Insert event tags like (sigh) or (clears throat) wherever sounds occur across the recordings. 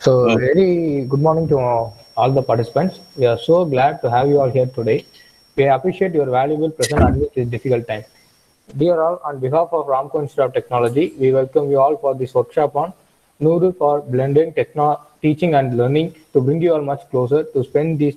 So, very good morning to all the participants. We are so glad to have you all here today. We appreciate your valuable presence amidst this difficult time. Dear all, on behalf of Ramco Institute of Technology, we welcome you all for this workshop on Moodle for blending techno- teaching and learning to bring you all much closer to spend this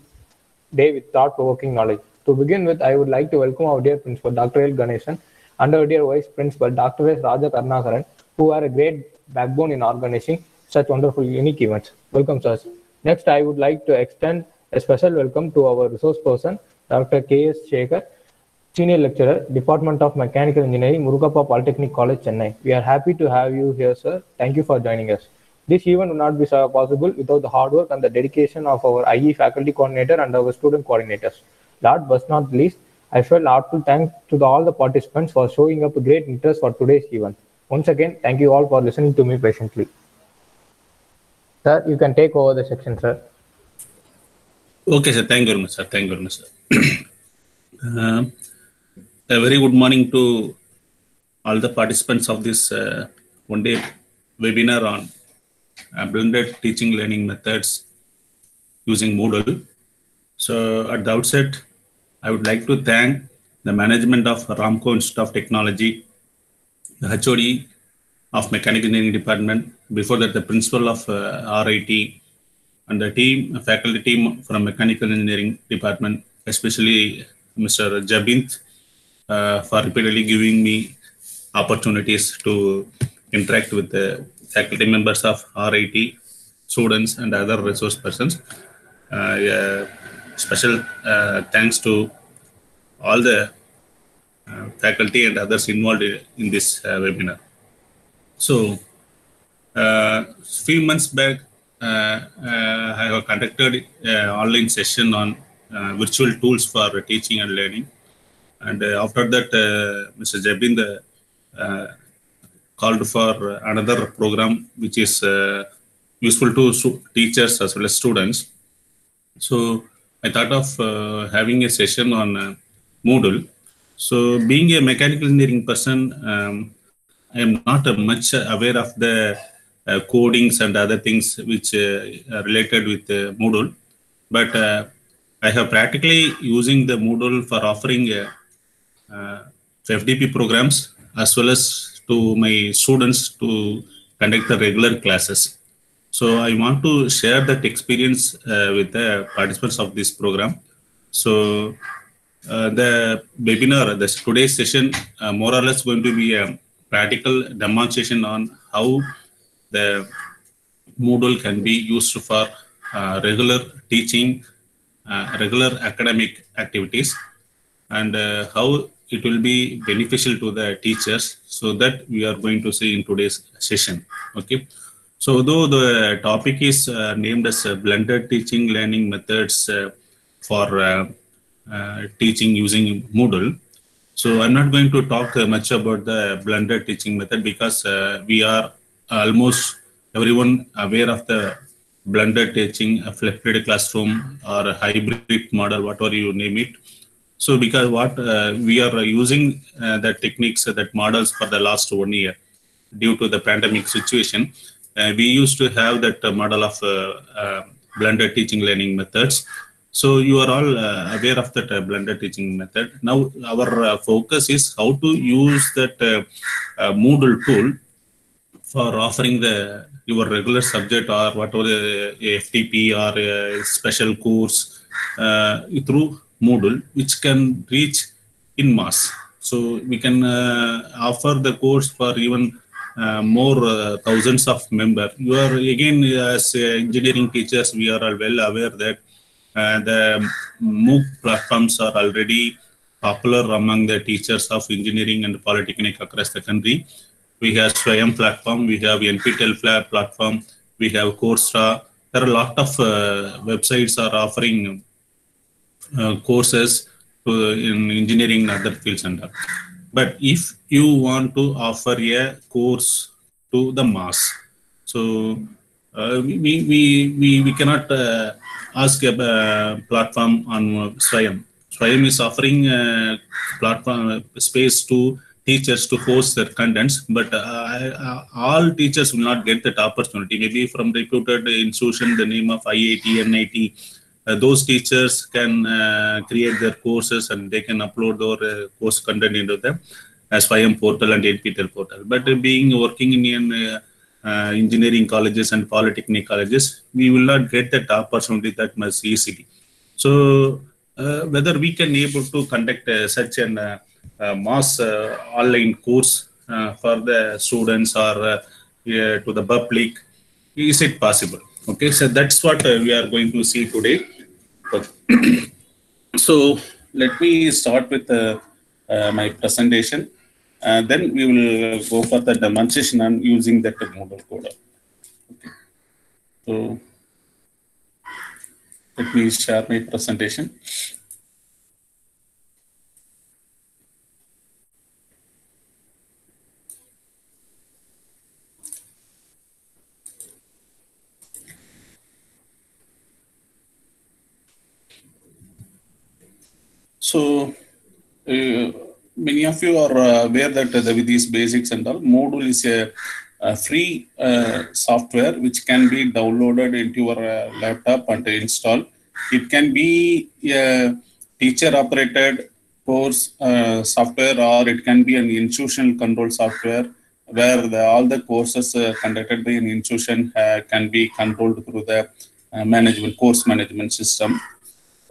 day with thought-provoking knowledge. To begin with, I would like to welcome our dear principal, Dr. L. Ganesan, and our dear vice principal, Dr. S. Raja Karnakaran, who are a great backbone in organizing such wonderful, unique events. Welcome, sir. Next, I would like to extend a special welcome to our resource person, Dr. K.S. Sekar, Senior Lecturer, Department of Mechanical Engineering, Murugappa Polytechnic College, Chennai. We are happy to have you here, sir. Thank you for joining us. This event would not be possible without the hard work and the dedication of our IE faculty coordinator and our student coordinators. Last but not least, I felt heartfelt thanks to all the participants for showing up a great interest for today's event. Once again, thank you all for listening to me patiently. Sir, you can take over the section, sir. Okay, sir. Thank you very much, sir. Thank you very much, sir. Uh, a very good morning to all the participants of this uh, one-day webinar on uh, blended teaching learning methods using Moodle. So at the outset, I would like to thank the management of Ramco Institute of Technology, the HOD of Mechanical Engineering Department, before that the principal of uh, RIT, and the team, faculty team from Mechanical Engineering Department, especially Mr. Jabint, uh, for repeatedly giving me opportunities to interact with the faculty members of RIT, students, and other resource persons. Uh, yeah, special uh, thanks to all the uh, faculty and others involved in this uh, webinar. So, uh, few months back, uh, uh, I have conducted an online session on uh, virtual tools for teaching and learning. And uh, after that, uh, Mr. Jabind uh, called for another program which is uh, useful to teachers as well as students. So I thought of uh, having a session on uh, Moodle. So being a mechanical engineering person, um, I am not much aware of the uh, codings and other things which uh, are related with uh, Moodle. But I have practically using the Moodle for offering FDP programs as well as to my students to conduct the regular classes. So I want to share that experience uh, with the participants of this program. So uh, the webinar, the today's session, uh, more or less going to be a practical demonstration on how the Moodle can be used for uh, regular teaching, uh, regular academic activities, and uh, how it will be beneficial to the teachers. So that we are going to see in today's session. Okay. So though the topic is uh, named as uh, blended teaching learning methods uh, for teaching using Moodle. So I'm not going to talk uh, much about the blended teaching method because uh, we are almost everyone aware of the blended teaching, a flipped classroom or a hybrid model, whatever you name it. So because what uh, we are using uh, the techniques, uh, that models for the last one year due to the pandemic situation, uh, we used to have that model of blended teaching learning methods. So you are all uh, aware of that uh, blended teaching method. Now our uh, focus is how to use that uh, uh, Moodle tool for offering the your regular subject or whatever the FDP or a special course uh, through Moodle, which can reach in mass. So we can uh, offer the course for even uh, more uh, thousands of members. You are again as uh, engineering teachers, we are all well aware that uh, the MOOC platforms are already popular among the teachers of engineering and polytechnic across the country. We have Swayam platform, we have NPTEL platform, we have Coursera. There are a lot of uh, websites are offering uh, courses to, in engineering and other fields and all. But if you want to offer a course to the mass, so uh, we, we, we, we cannot uh, ask a uh, platform on uh, Swayam. Swayam is offering a platform uh, space to teachers to host their contents, but uh, all teachers will not get that opportunity. Maybe from reputed institution, the name of IIT, NIT, uh, those teachers can uh, create their courses and they can upload their uh, course content into them as FIM portal and NPTEL portal. But being working in Uh, engineering colleges and polytechnic colleges, we will not get that opportunity that much easily. So uh, whether we can able to conduct uh, such an mass online course for the students or to the public, is it possible? Okay, so that's what uh, we are going to see today. (clears throat) so let me start with uh, uh, my presentation. Then we will go for the demonstration on using that Moodle coder. Okay. So let me share my presentation. So uh, many of you are uh, aware that uh, with these basics and all, Moodle is a, a free uh, software which can be downloaded into your uh, laptop and installed. It can be a teacher operated course uh, software or it can be an institutional control software where the, all the courses conducted by an institution can be controlled through the management course management system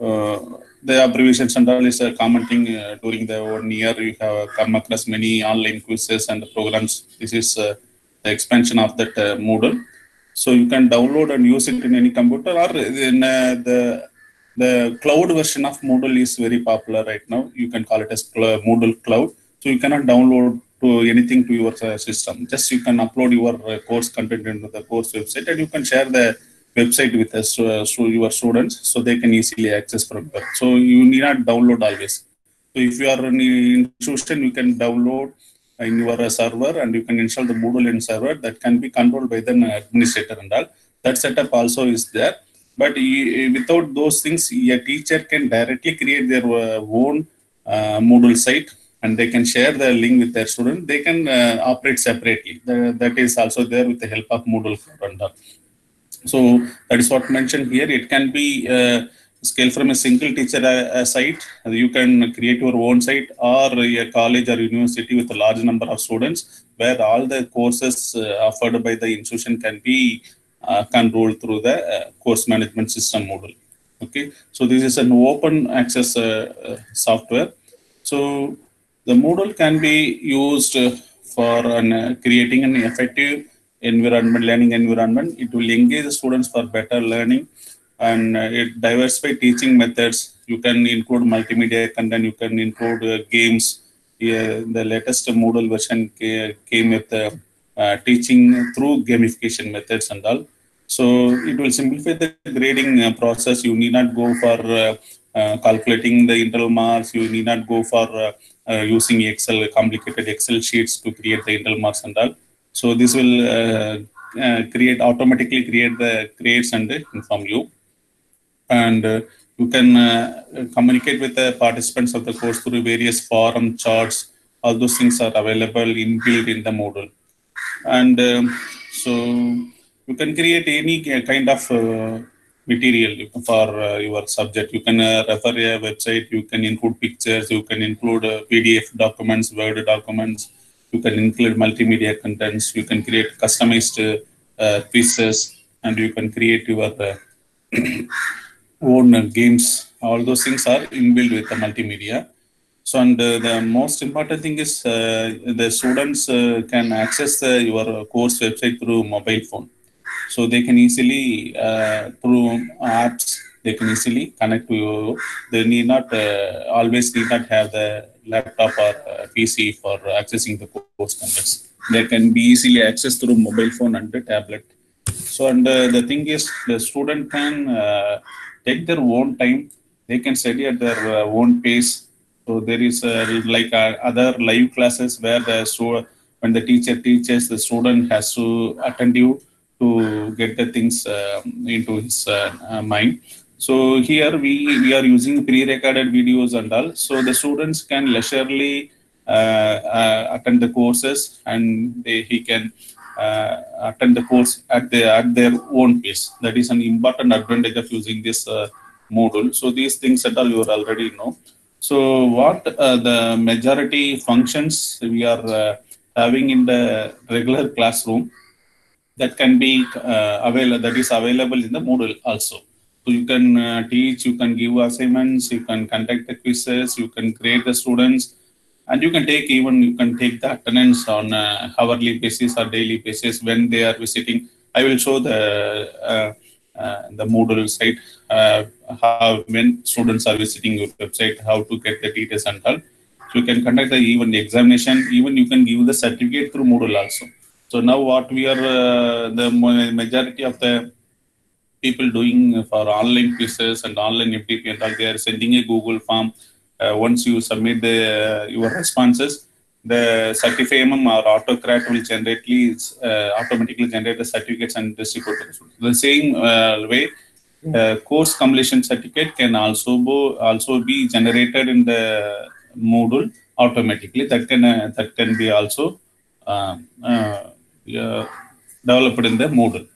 the abbreviations central is a common thing uh, during the one year. You have come across many online quizzes and programs. This is uh, the expansion of that uh, Moodle. So you can download and use it in any computer or in the the cloud version of Moodle is very popular right now. You can call it as Moodle Cloud. So you cannot download to anything to your system. Just you can upload your course content into the course website and you can share the website with us, uh, so your students so they can easily access from there. So you need not download always. So if you are an institution, you can download in your server and you can install the Moodle in server that can be controlled by the administrator and all. That setup also is there. But without those things, a teacher can directly create their uh, own uh, Moodle site and they can share the link with their student. They can uh, operate separately. The, that is also there with the help of Moodle and all. So that is what mentioned here. It can be uh, scale from a single teacher uh, site. You can create your own site or a college or university with a large number of students where all the courses uh, offered by the institution can be uh, controlled through the uh, course management system model. Okay, so this is an open access uh, software. So the Moodle can be used for an, creating an effective environment, learning environment. It will engage the students for better learning and uh, it diversify teaching methods. You can include multimedia content, you can include uh, games. Yeah, the latest Moodle version came with uh, uh, teaching through gamification methods and all. So it will simplify the grading uh, process. You need not go for uh, calculating the internal marks. You need not go for using Excel, complicated Excel sheets to create the internal marks and all so this will uh, uh, create automatically create the creates and inform you. And uh, you can communicate with the participants of the course through various forum charts. All those things are available inbuilt in the Moodle. And um, so you can create any kind of uh, material for uh, your subject. You can uh, refer a website, you can include pictures, you can include PDF documents, Word documents, you can include multimedia contents, you can create customized uh, pieces, and you can create your uh, (clears throat) own uh, games. All those things are inbuilt with the multimedia. So, and uh, the most important thing is uh, the students uh, can access your course website through mobile phone. So they can easily, through apps, they can easily connect to you. They need not always need not have the laptop or uh, PC for accessing the course contents. They can be easily accessed through mobile phone and the tablet. So, and uh, the thing is, the student can uh, take their own time. They can study at their own pace. So there is like other live classes where the so when the teacher teaches, the student has to attend you to get the things uh, into his mind. So here we, we are using pre-recorded videos and all. So the students can leisurely attend the courses and they, he can uh, attend the course at their at their own pace. That is an important advantage of using this uh, module. So these things that all you already know. So what uh, the majority functions we are having in the regular classroom that can be available that is available in the Moodle also. You can teach, you can give assignments, you can conduct the quizzes, you can grade the students, and you can take even you can take the attendance on uh, hourly basis or daily basis when they are visiting. I will show the uh, uh, the moodle site how when students are visiting your website how to get the details and all. So you can conduct the even the examination. Even you can give the certificate through moodle also. So now what we are the majority of the people doing for online quizzes and online FDP and all, they are sending a Google form uh, once you submit the, uh, your responses, the certification or autocrat will generate uh, automatically generate the certificates and distribute the same way. course completion certificate can also be, also be generated in the Moodle automatically. That can that can be also developed in the Moodle.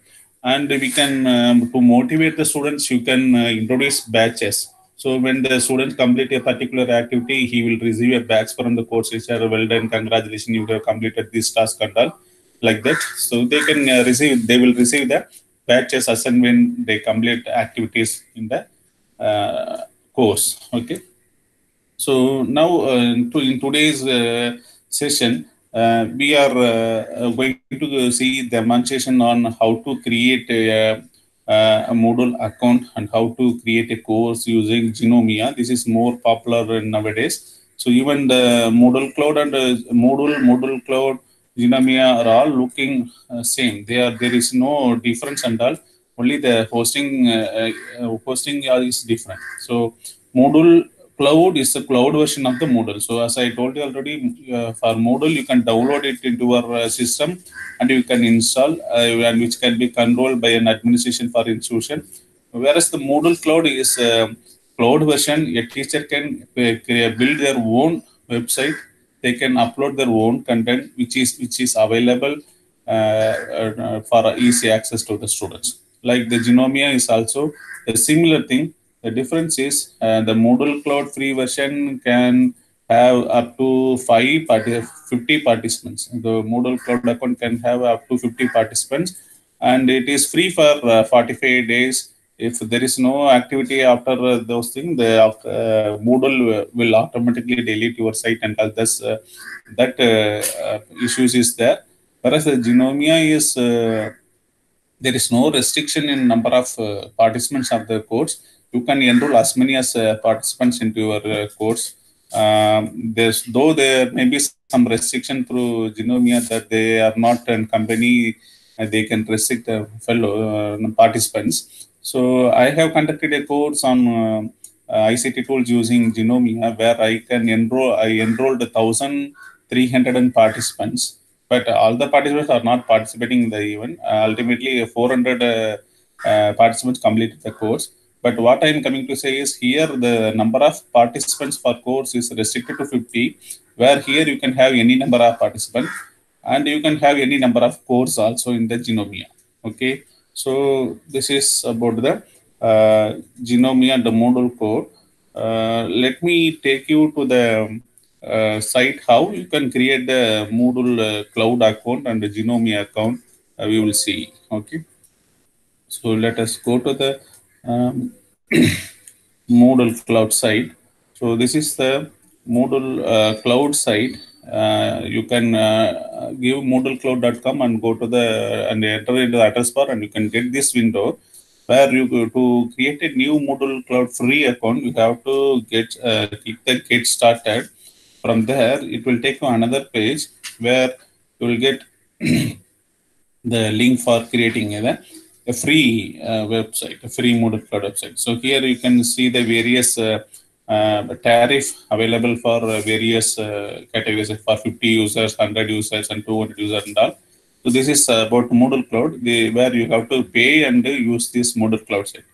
And we can um, to motivate the students, you can introduce batches so when the student complete a particular activity, he will receive a badge from the course teacher. Well done, congratulations, you have completed this task and all like that. So they can uh, receive, they will receive the badges as and when they complete activities in the uh, course. Okay. So now uh, to, in today's uh, session, uh, we are uh, going to see demonstration on how to create a uh, a Moodle account and how to create a course using Gnomio. This is more popular nowadays. So even the Moodle Cloud and uh, Moodle, Moodle Cloud, Gnomio are all looking uh, same. They are there is no difference and all. Only the hosting hosting is different. So Moodle Cloud is the cloud version of the Moodle. So as I told you already, uh, for Moodle, you can download it into our uh, system and you can install uh, and which can be controlled by an administration for institution. Whereas the Moodle Cloud is a cloud version, a teacher can build their own website. They can upload their own content, which is which is available for easy access to the students. Like the Gnomio is also a similar thing the difference is uh, the Moodle Cloud free version can have up to five party, 50 participants. The Moodle Cloud account can have up to 50 participants and it is free for uh, 45 days. If there is no activity after uh, those things, the uh, Moodle will automatically delete your site and this, uh, that uh, issues is there. Whereas the Gnomio is, there is no restriction in number of participants of the course you can enroll as many as uh, participants into your uh, course. Um, there's though there may be some restriction through Gnomio that they are not a company, uh, they can restrict fellow participants. So I have conducted a course on ICT tools using Gnomio where I can enroll. I enrolled thousand three hundred participants, but all the participants are not participating in the event. ultimately, 400 participants completed the course. But what I'm coming to say is here the number of participants for course is restricted to 50, where here you can have any number of participants and you can have any number of course also in the Gnomio. Okay, so this is about the uh, Gnomio the Moodle code. Uh, let me take you to the uh, site how you can create the Moodle uh, cloud account and the Gnomio account. Uh, we will see. Okay, so let us go to the um, (clears throat) Moodle cloud site. So this is the Moodle uh, cloud site. Uh, you can uh, give moodlecloud.com and go to the and enter into the address bar and you can get this window where you go to create a new Moodle cloud free account. You have to get uh, the get started. From there, it will take you another page where you will get (clears throat) the link for creating a a free uh, website, a free Moodle Cloud website. So here you can see the various uh, uh, tariff available for various categories for 50 users, 100 users, and 200 users and all. So this is about Moodle Cloud, the, where you have to pay and use this Moodle Cloud site.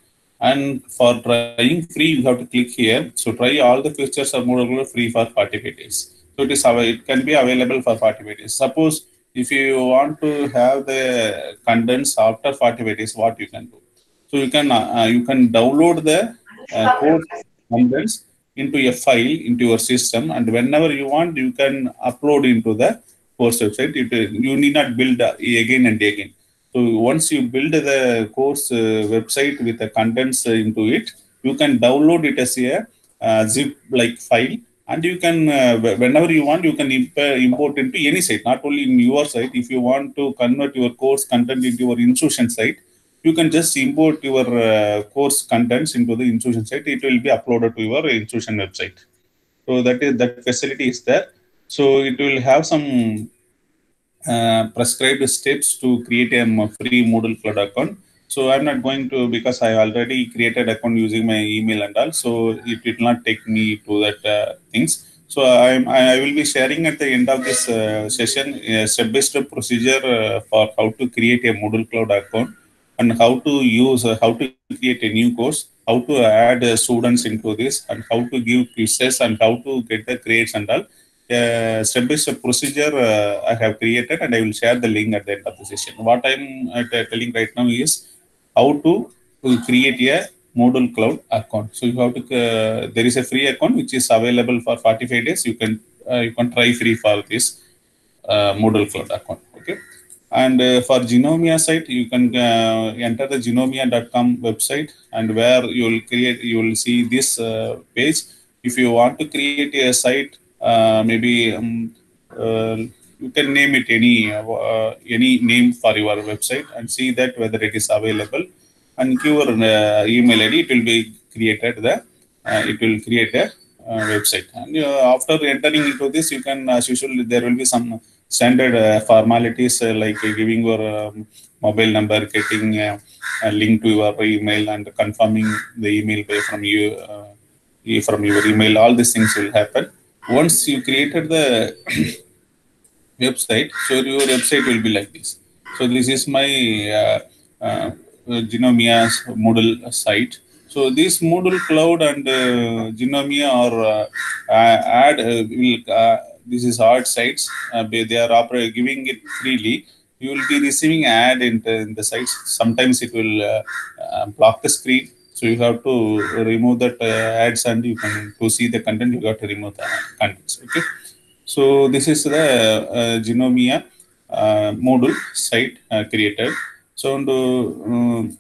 And for trying free, you have to click here. So try all the features of Moodle Cloud free for 45 days. So it is it can be available for 45 days. Suppose if you want to have the contents after 45 days, what you can do? So you can uh, you can download the uh, course contents into a file into your system, and whenever you want, you can upload into the course website. It, you need not build again and again. So once you build the course uh, website with the contents into it, you can download it as a uh, zip like file and you can uh, whenever you want you can imp import into any site not only in your site. If you want to convert your course content into your institution site you can just import your uh, course contents into the institution site. It will be uploaded to your institution website. So that is that facility is there. So it will have some uh, prescribed steps to create a free moodle cloud account so I'm not going to because I already created account using my email and all. So it did not take me to that uh, things. So I'm, I will be sharing at the end of this uh, session a step-by-step procedure uh, for how to create a Moodle Cloud account and how to use, uh, how to create a new course, how to add uh, students into this and how to give quizzes and how to get the grades and all. Uh, step-by-step procedure I have created and I will share the link at the end of the session. What I'm telling right now is how to create a Moodle Cloud account. So you have to uh, there is a free account which is available for 45 days. You can uh, you can try free for this uh, Cloud account. Okay. And uh, for Gnomio site, you can uh, enter the gnomio.com website and where you will create, you will see this uh, page. If you want to create a site, maybe um, you can name it any uh, any name for your website and see that whether it is available. And your uh, email id it will be created the uh, it will create a website. And after entering into this you can as usual there will be some standard formalities like giving your um, mobile number getting a link to your email and confirming the email from you from your email. All these things will happen. Once you created the website. So your website will be like this. So this is my uh, uh, Gnomio's Moodle site. So this Moodle Cloud and uh, Gnomio are add will this is art sites. they are giving it freely. You will be receiving ad in the, in the sites. Sometimes it will block the screen so you have to remove that uh, ads and you can to see the content you got to remove the contents okay so this is the uh, Gnomio uh, module site uh, created. So um,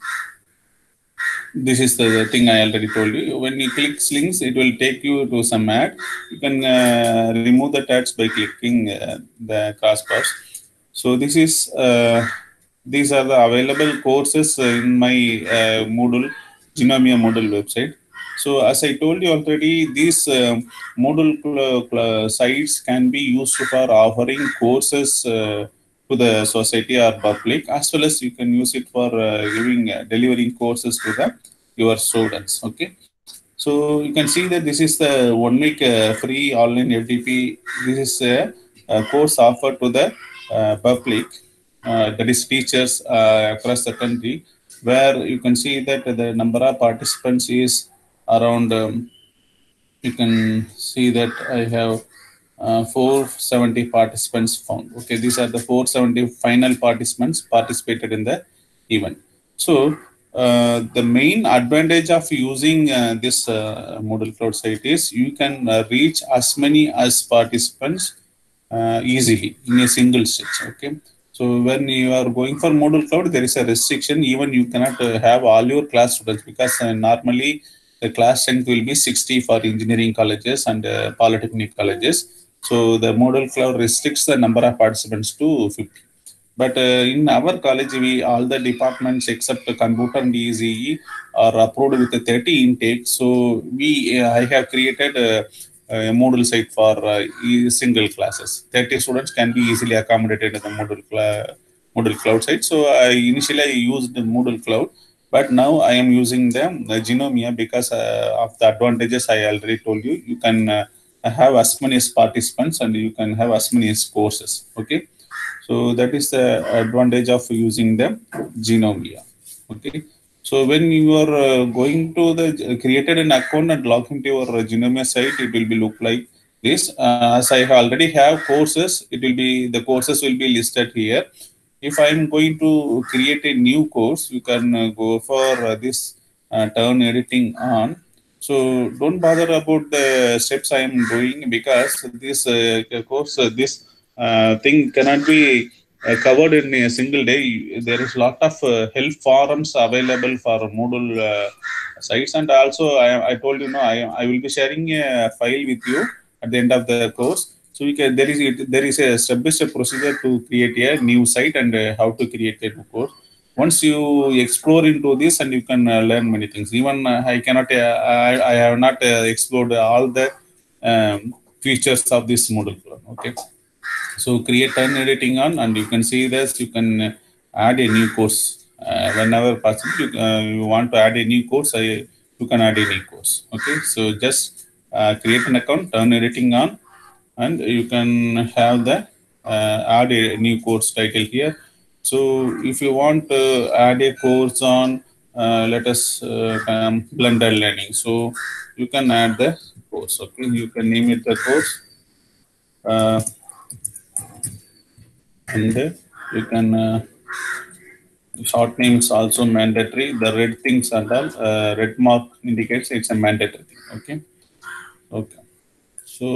this is the thing I already told you. When you click links, it will take you to some ad. You can uh, remove the tags by clicking uh, the crossbars. So this is uh, these are the available courses in my Moodle Gnomio Moodle website. So as I told you already, these uh, Moodle sites can be used for offering courses uh, to the society or public, as well as you can use it for uh, giving uh, delivering courses to the your students. Okay. So you can see that this is the one week uh, free online FDP. This is a, a course offered to the uh, public, that is teachers across the country, where you can see that the number of participants is around um, you can see that I have uh, 470 participants found. Okay, these are the 470 final participants participated in the event. So uh, the main advantage of using uh, this uh, Moodle Cloud site is you can uh, reach as many as participants uh, easily in a single stitch. Okay. So when you are going for Moodle Cloud, there is a restriction. Even you cannot have all your class students because normally the class strength will be 60 for engineering colleges and uh, polytechnic colleges. So the Moodle Cloud restricts the number of participants to 50. But uh, in our college, we all the departments except computer and ECE are approved with the 30 intake. So we, uh, I have created a, a Moodle site for uh, single classes. 30 students can be easily accommodated in the Moodle, cl Moodle Cloud site. So I initially used the Moodle Cloud but now I am using them, the Gnomio because uh, of the advantages I already told you. You can uh, have as many as participants and you can have as many as courses. Okay. So that is the advantage of using them, Gnomio. Okay. So when you are uh, going to the created an account and log into your Gnomio site, it will be look like this. Uh, as I already have courses, it will be the courses will be listed here. If I am going to create a new course, you can uh, go for uh, this uh, turn editing on. So don't bother about the steps I am doing because this uh, course, uh, this uh, thing cannot be covered in a single day. There is a lot of help forums available for Moodle sites, and also I, I told you, know, I, I will be sharing a file with you at the end of the course. So we can there is there is a step-by-step procedure to create a new site and uh, how to create a new course. Once you explore into this, and you can uh, learn many things. Even uh, I cannot, uh, I, I have not uh, explored all the um, features of this Moodle. Okay. So create turn editing on, and you can see this. You can uh, add a new course whenever possible. You, you want to add a new course, I, you can add a new course. Okay, so just create an account, turn editing on, and you can have the uh, add a new course title here. So if you want to add a course on, uh, let us uh, um, Blended Learning. So you can add the course. Okay, you can name it the course. Uh, and uh, you can uh, short name is also mandatory the red things and all uh, red mark indicates it's a mandatory thing okay okay so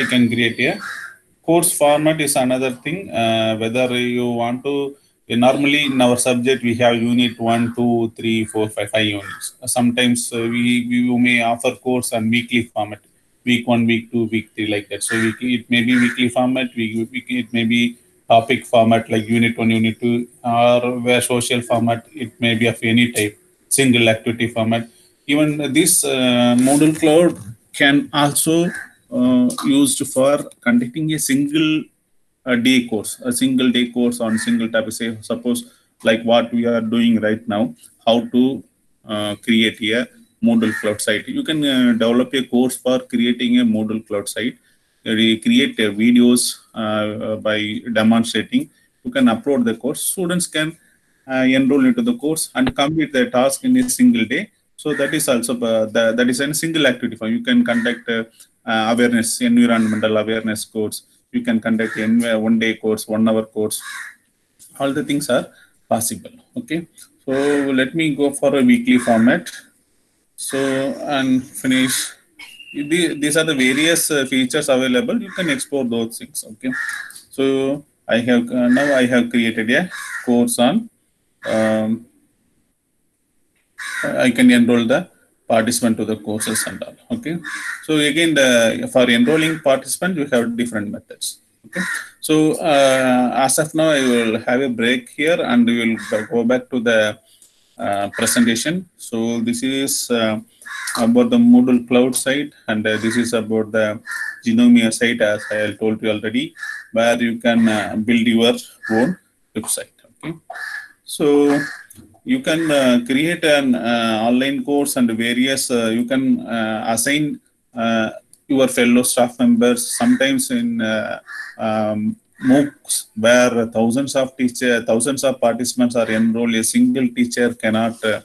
i can create a course format is another thing. Uh, whether you want to normally in our subject we have unit one two three four five five units. Sometimes uh, we, we may offer course on weekly format. Week one week two week three like that. So weekly it may be weekly format week, week it may be topic format like unit one, unit two, or where social format, it may be of any type, single activity format. Even this uh, Moodle Cloud can also uh, used for conducting a single uh, day course, a single day course on single topic. Say, suppose like what we are doing right now, how to uh, create a Moodle Cloud site. You can uh, develop a course for creating a Moodle Cloud site we create uh, videos uh, by demonstrating. You can upload the course. Students can uh, enroll into the course and complete the task in a single day. So that is also the, that is a single activity. For you can conduct awareness, environmental awareness course. You can conduct a one day course, one hour course. All the things are possible. Okay. So let me go for a weekly format. So and finish these are the various uh, features available you can explore those things okay so i have uh, now i have created a course on um, i can enroll the participant to the courses and all okay? So again the for enrolling participant we have different methods okay? So uh, as of now i will have a break here and we will go back to the uh, presentation. So this is uh, about the Moodle cloud site, and uh, this is about the Gnomio site, as I told you already, where you can uh, build your own website. Okay, so you can uh, create an online course and various. you can assign your fellow staff members. Sometimes in um, MOOCs where thousands of teacher, thousands of participants are enrolled, a single teacher cannot uh,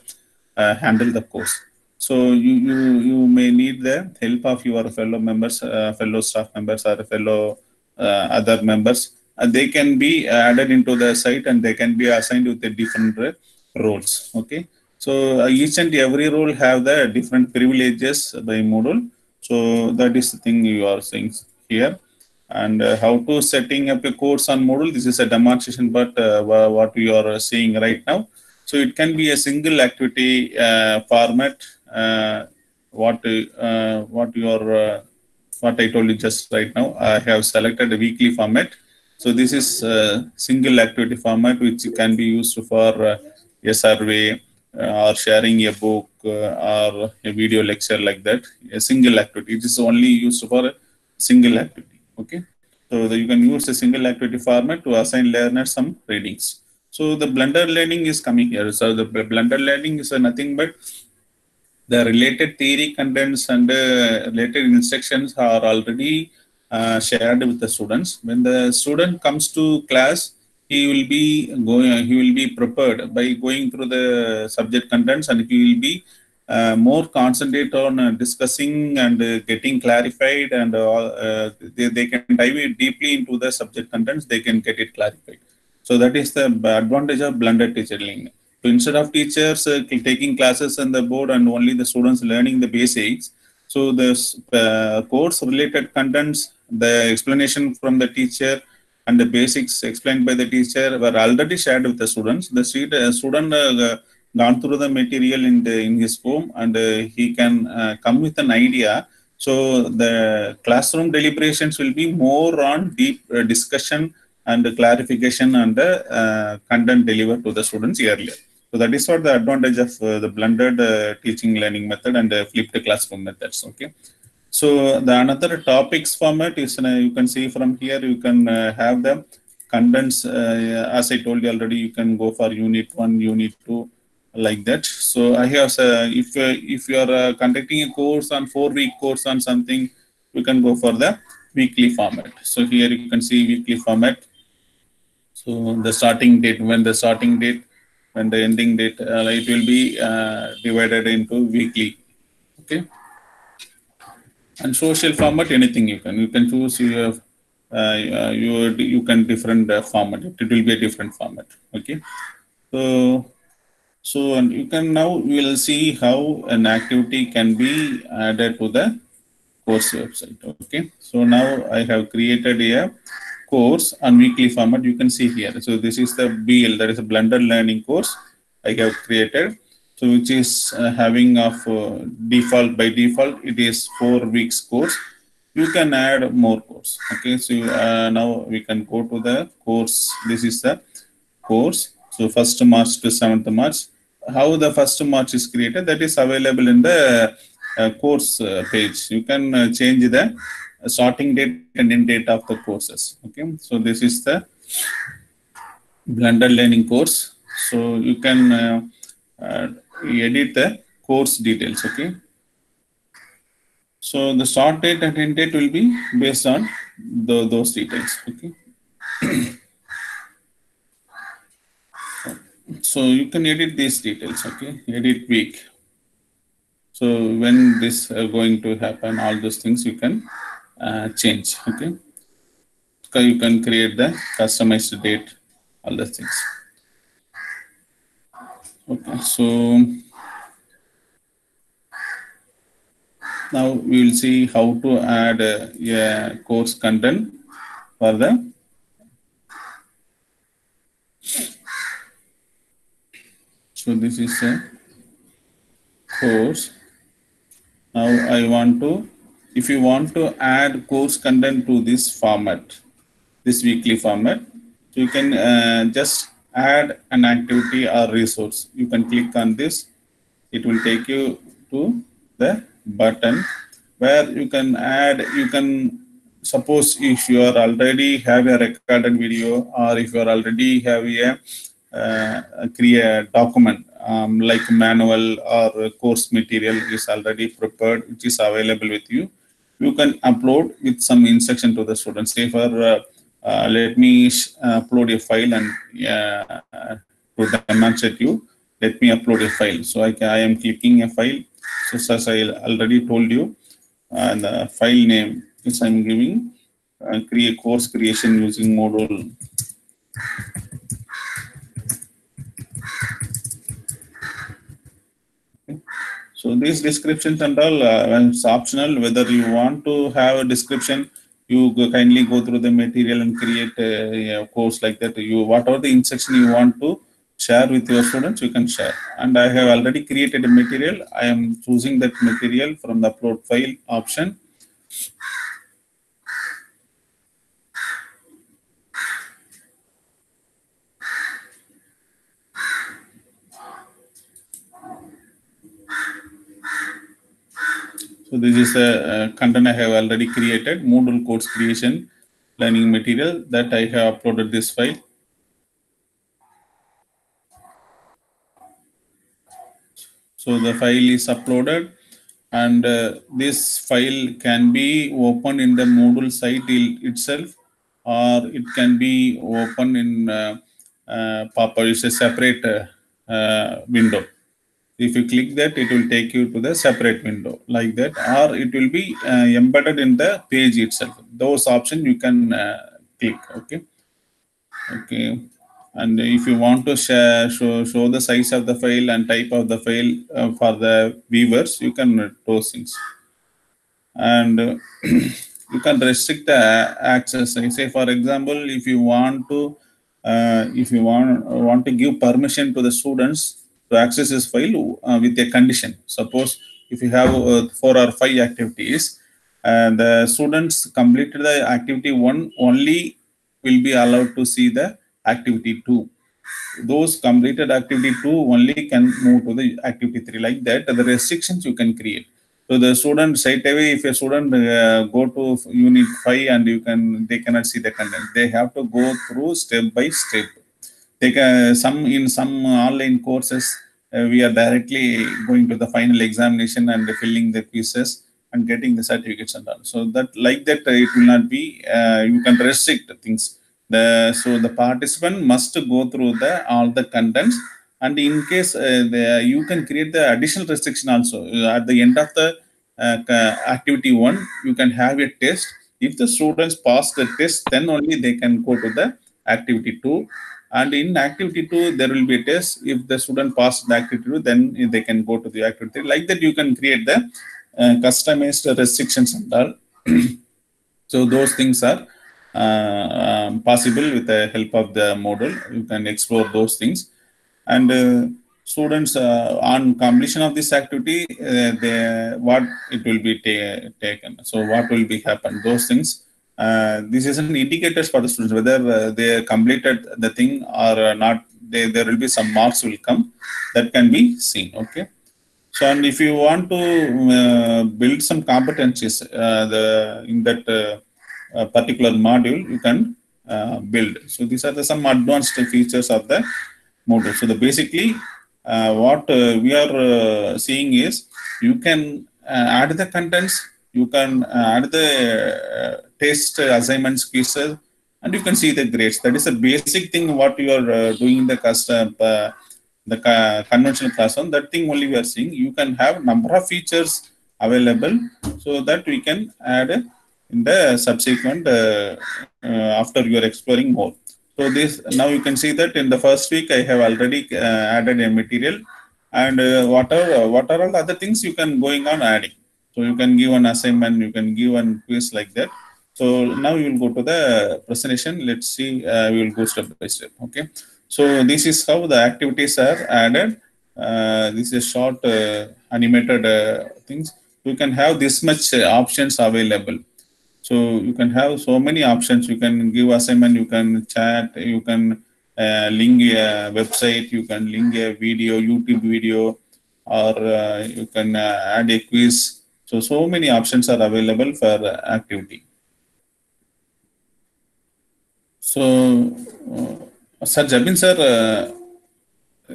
uh, handle the course. So you, you, you may need the help of your fellow members, uh, fellow staff members or fellow uh, other members. And they can be added into the site and they can be assigned with a different uh, roles. Okay. So each and every role have the different privileges by Moodle. So that is the thing you are saying here. And uh, how to setting up a course on Moodle. This is a demonstration, but uh, what you are seeing right now. So it can be a single activity uh, format uh, what uh, what your uh, what I told you just right now. I have selected a weekly format. So this is a single activity format which can be used for a survey or sharing a book or a video lecture like that. A single activity. It is only used for a single activity. Okay. So you can use a single activity format to assign learners some readings. So the Blended learning is coming here. So the Blended learning is nothing but the related theory contents and uh, related instructions are already uh, shared with the students. When the student comes to class, he will be going, he will be prepared by going through the subject contents and he will be uh, more concentrate on uh, discussing and uh, getting clarified and uh, they, they can dive deeply into the subject contents. They can get it clarified. So that is the advantage of blended teacher learning. So instead of teachers uh, taking classes on the board and only the students learning the basics so the uh, course related contents the explanation from the teacher and the basics explained by the teacher were already shared with the students. The student gone through the material in the, in his home and uh, he can uh, come with an idea. So the classroom deliberations will be more on deep uh, discussion and clarification and the content delivered to the students earlier. So that is what the advantage of the blended teaching learning method and the flipped classroom methods okay so the another topics format is uh, you can see from here you can uh, have the contents uh, as I told you already you can go for unit 1 unit 2 like that. So i have uh, if uh, if you are uh, conducting a course on four week course on something you can go for the weekly format. So here you can see weekly format. So the starting date when the starting date when the ending date it will be divided into weekly. Okay and social format anything you can you can choose your uh, you you can different format it will be a different format okay so so and you can now we will see how an activity can be added to the course website. Okay. So now I have created a course on weekly format. You can see here. So this is the BL, that is a blended learning course I have created. So which is uh, having of uh, default by default, it is four weeks course. You can add more course. Okay. So uh, now we can go to the course. This is the course. So first March to 7th March how the first March is created, that is available in the uh, course uh, page. You can uh, change the starting date and end date of the courses. Okay, so this is the blended learning course. So you can uh, uh, edit the course details. Okay. So the start date and end date will be based on the, those details. Okay. (clears throat) so you can edit these details okay edit week so when this uh, going to happen all those things you can uh, change okay you can create the customized date all the things okay so now we will see how to add uh, a course content for the So this is a course. Now I want to, if you want to add course content to this format, this weekly format, so you can uh, just add an activity or resource. You can click on this. It will take you to the button where you can add, you can suppose if you are already have a recorded video or if you are already have a uh, create a document um, like manual or course material is already prepared, which is available with you. You can upload with some instruction to the students Say for uh, uh, let me upload a file and to demonstrate you, let me upload a file. So I, I am clicking a file. So as I already told you, and the file name is I'm giving create course creation using Moodle So these descriptions and all, uh, it's optional. Whether you want to have a description, you kindly go through the material and create a, a, course like that. You whatever the instruction you want to share with your students, you can share. And I have already created a material. I am choosing that material from the upload file option. So this is a, a content I have already created, Moodle course creation learning material that I have uploaded this file. So the file is uploaded and uh, this file can be opened in the Moodle site itself or it can be opened in uh, uh, Papa, a separate uh, uh, window if you click that, it will take you to the separate window like that, or it will be uh, embedded in the page itself. Those options you can uh, click. Okay. Okay. And if you want to share, show, show the size of the file and type of the file uh, for the viewers, you can those things. And uh, (clears throat) you can restrict the access. I say, for example, if you want to, uh, if you want want to give permission to the students to access this file uh, with a condition. Suppose if you have uh, four or five activities, and the students completed the activity one only will be allowed to see the activity two. Those completed activity two only can move to the activity three. Like that, the restrictions you can create. So the student straight away, if a student uh, go to unit five and you can, they cannot see the content. They have to go through step by step. They can, some in some online courses, uh, we are directly going to the final examination and filling the quizzes and getting the certificates and all. So that like that, uh, it will not be. Uh, you can restrict things. The so the participant must go through the all the contents and in case uh, the, you can create the additional restriction also at the end of the uh, activity one you can have a test if the students pass the test then only they can go to the activity two and in activity two there will be a test. If the student passed the activity two then they can go to the activity three. like that you can create the uh, customized restrictions and all. (clears throat) So those things are uh, um, possible with the help of the Moodle. You can explore those things. And uh, students uh, on completion of this activity uh, they what it will be ta taken. So what will be happen? Those things uh, this is an indicators for the students whether uh, they completed the thing or not. They, there will be some marks will come that can be seen okay? So and if you want to uh, build some competencies the in that particular module you can build. So these are the some advanced features of the Moodle. So the basically uh, what uh, we are uh, seeing is you can add the contents, you can add the test assignments quizzes, and you can see the grades. That is the basic thing what you are doing in the custom the conventional classroom. That thing only we are seeing. You can have number of features available so that we can add in the subsequent after you are exploring more. So this now you can see that in the first week I have already uh, added a material and uh, what are uh, what are all the other things you can going on adding. So you can give an assignment, you can give an quiz like that. So now we will go to the presentation. Let's see, uh, we will go step by step. Okay. So this is how the activities are added. Uh, this is a short uh, animated things. You can have this much options available. So you can have so many options. You can give assignment, you can chat, you can uh, link a website, you can link a video, YouTube video, or uh, you can uh, add a quiz. So, so many options are available for activity. So, uh, Sir Jabin sir, uh,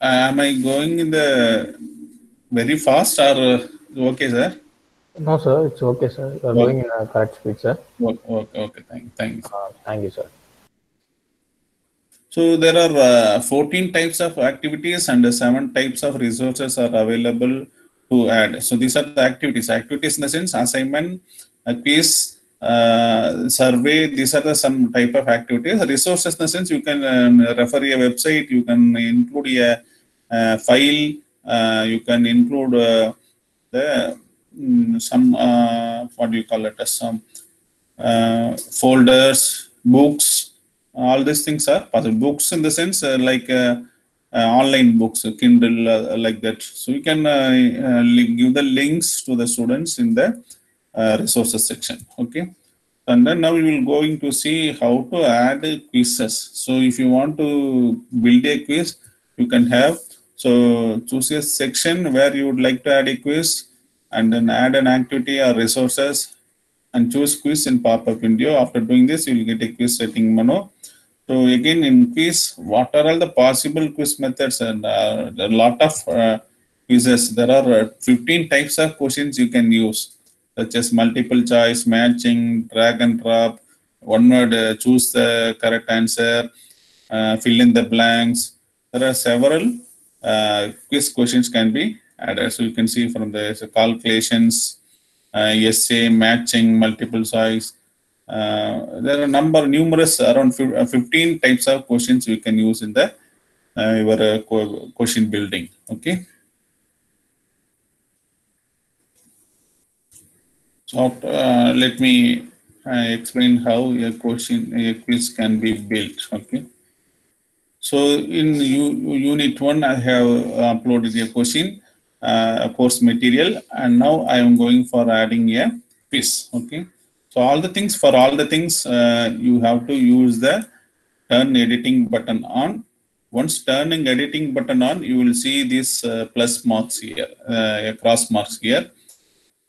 am I going in the very fast or okay, sir? No, sir, it's okay, sir. You are going in a correct speed, sir. Okay, okay, okay. Thank, thank you. Uh, thank you, sir. So there are uh, 14 types of activities and seven types of resources are available to add. So these are the activities. Activities in the sense assignment, a quiz, uh, survey. These are the some type of activities. Resources in the sense you can um, refer a website. You can include a, a file. Uh, you can include uh, the some uh, what do you call it as some uh, folders books all these things are possible books in the sense uh, like uh, uh, online books kindle uh, like that so you can give the links to the students in the resources section okay and then now we will going to see how to add quizzes so if you want to build a quiz you can have so choose a section where you would like to add a quiz and then add an activity or resources and choose quiz in pop-up window. After doing this, you will get a quiz setting menu. So again, in quiz, what are all the possible quiz methods and uh, a lot of uh, quizzes. There are uh, 15 types of questions you can use, such as multiple choice, matching, drag and drop, one word, uh, choose the correct answer, uh, fill in the blanks. There are several uh, quiz questions can be added. So you can see from the so calculations, uh, essay, matching, multiple choice. Uh, there are number, numerous, around 15 types of questions you can use in the your question building. Okay. So let me explain how a question, a quiz can be built. Okay. So in unit one, I have uploaded a question, uh, course material, and now I am going for adding a quiz. Okay. So all the things for all the things uh, you have to use the turn editing button on. Once turning editing button on, you will see this uh, plus marks here, uh, cross marks here,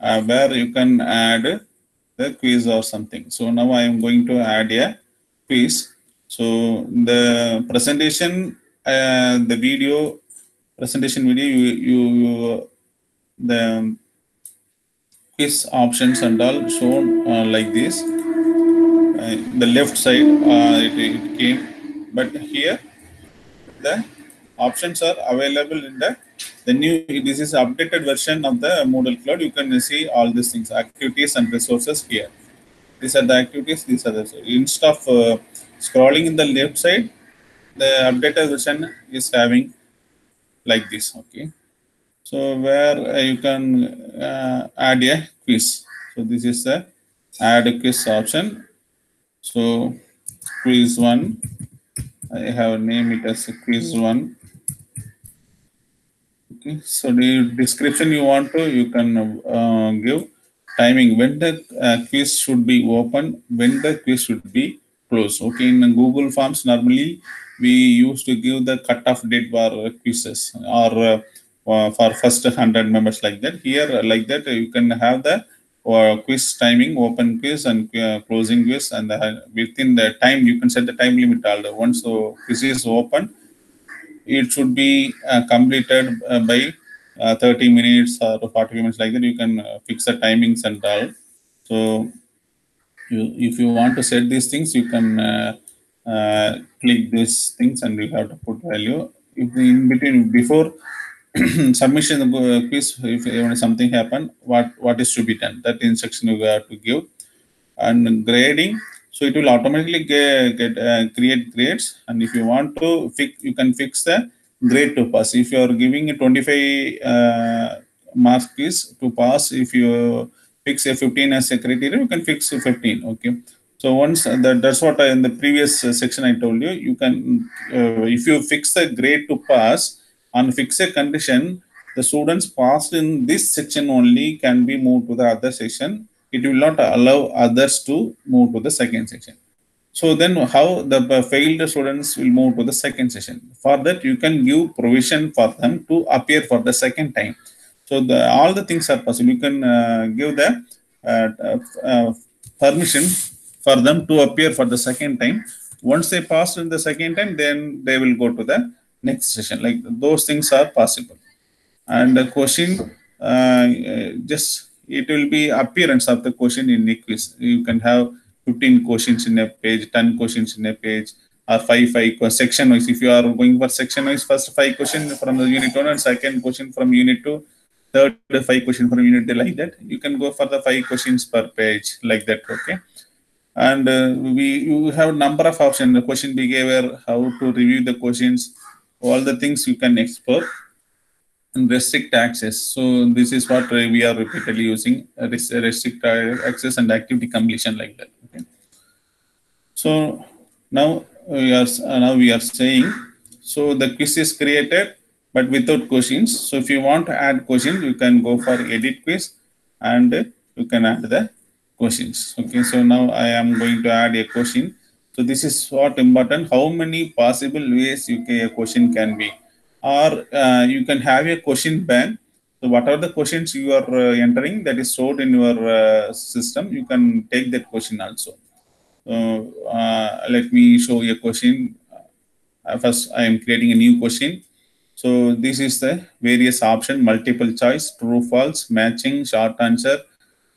uh, where you can add the quiz or something. So now I am going to add a quiz. So the presentation, uh, the video, presentation video, you, you, you the quiz options and all shown uh, like this. Uh, the left side uh, it, it came, but here the options are available in the the new this is updated version of the Moodle Cloud. You can see all these things, activities and resources here. These are the activities. These are the instead of uh, scrolling in the left side, the updated version is having like this. Okay, so where uh, you can uh, add a quiz. So this is the add a quiz option. So quiz one, I have named it as quiz one. So the description you want to, you can uh, give timing when the uh, quiz should be open, when the quiz should be closed. Okay, in Google Forms, normally we used to give the cutoff date for quizzes or uh, for first 100 members like that. Here, like that, you can have the uh, quiz timing, open quiz and uh, closing quiz, and within the time you can set the time limit. All once the quiz is open, it should be uh, completed uh, by uh, 30 minutes or 40 minutes like that you can fix the timings and all. So you, if you want to set these things you can click these things and you have to put value. If in between before (clears throat) submission quiz if something happen what what is to be done? That instruction you have to give. And grading so it will automatically get, get uh, create grades. And if you want to fix you can fix the grade to pass. If you are giving a 25 uh, marks quiz to pass if you fix a 15 as a criteria you can fix a 15 okay? So once that, that's what I, in the previous section i told you you can uh, if you fix the grade to pass and fix a condition the students passed in this section only can be moved to the other section it will not allow others to move to the second section. So then how the failed students will move to the second session. For that, you can give provision for them to appear for the second time. So the, all the things are possible. You can uh, give the uh, uh, permission for them to appear for the second time. Once they pass in the second time, then they will go to the next session. Like those things are possible. And the question, just it will be appearance of the question in a quiz. You can have 15 questions in a page, 10 questions in a page, or 5, 5 section wise. If you are going for section wise, first 5 questions from the unit 1 and second question from unit two, third 5 question from unit 2 like that. You can go for the 5 questions per page like that, okay? And uh, we you have a number of options, the question behavior, how to review the questions, all the things you can explore restrict access. So this is what we are repeatedly using uh, uh, restrict access and activity completion like that. Okay. So now we are uh, now we are saying so the quiz is created but without questions. So if you want to add questions, you can go for edit quiz and you can add the questions. Okay. So now I am going to add a question. So this is what important. How many possible ways you can, a question can be or uh, you can have a question bank. So whatever the questions you are uh, entering that is stored in your uh, system, you can take that question also. So let me show you a question. first, I am creating a new question. So this is the various option, multiple choice, true, false, matching, short answer,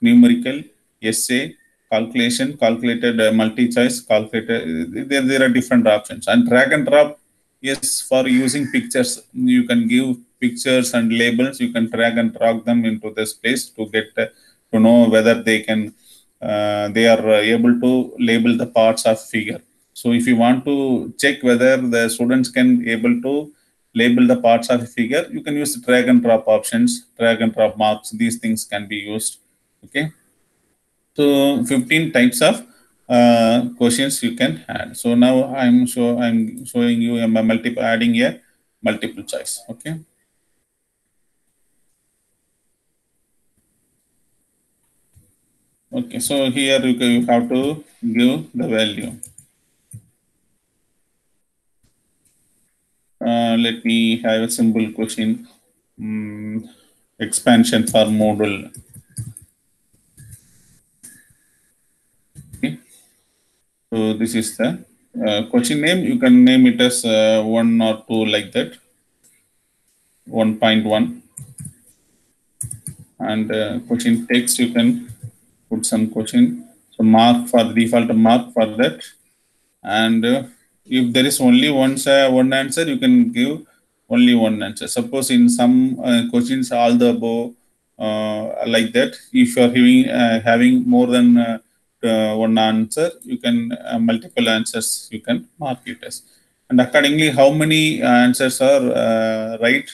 numerical, essay, calculation, calculated uh, multi-choice, calculated. There, there are different options. And drag and drop yes, for using pictures, you can give pictures and labels. You can drag and drop them into this place to get uh, to know whether they can uh, they are able to label the parts of figure. So if you want to check whether the students can able to label the parts of a figure, you can use drag and drop options, drag and drop marks. These things can be used. Okay. So 15 types of uh, questions you can add. So now I'm show I'm showing you a multiple adding a multiple choice. Okay. Okay, so here you, you have to give the value. Uh, let me have a simple question. Um, expansion for Moodle. So this is the uh, question name. You can name it as uh, one or two like that. 1.1 and uh, question text you can put some question so mark for default mark for that and uh, if there is only one uh, one answer you can give only one answer suppose in some uh, questions all the above uh, like that if you are having uh, having more than uh, one answer you can multiple answers you can mark it as. And accordingly how many answers are right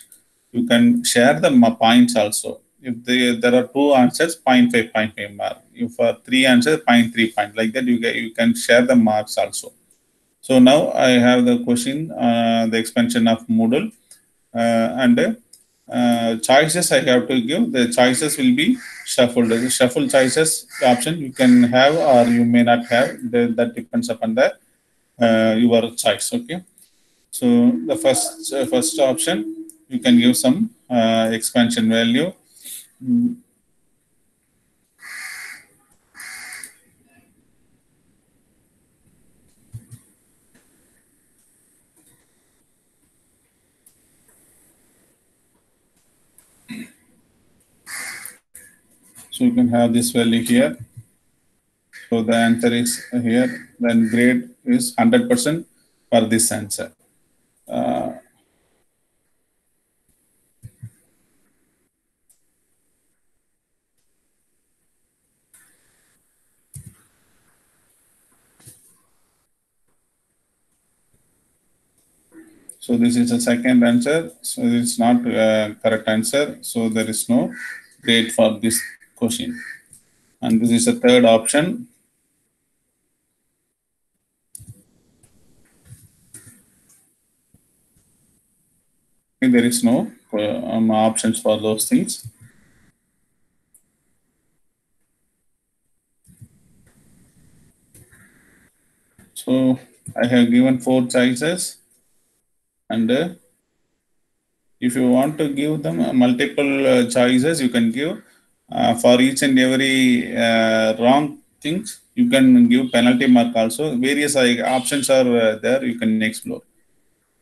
you can share the points also. If they, there are two answers 0.5 0.5 mark. If for three answers 0.3 point. Like that you get you can share the marks also. So now i have the question uh, the expansion of moodle. Uh, and uh, choices i have to give. The choices will be shuffled shuffle choices option. You can have or you may not have. The, that depends upon the uh, your choice okay? So the first uh, first option you can give some uh, expansion value. Mm. So you can have this value here. So the answer is here, then grade is 100% for this answer. Uh, So this is the second answer. So it's not uh, correct answer. So there is no grade for this question. And this is the third option. There is no um, options for those things. So I have given four choices and uh, if you want to give them uh, multiple uh, choices you can give for each and every wrong things you can give penalty mark also. Various options are there. You can explore.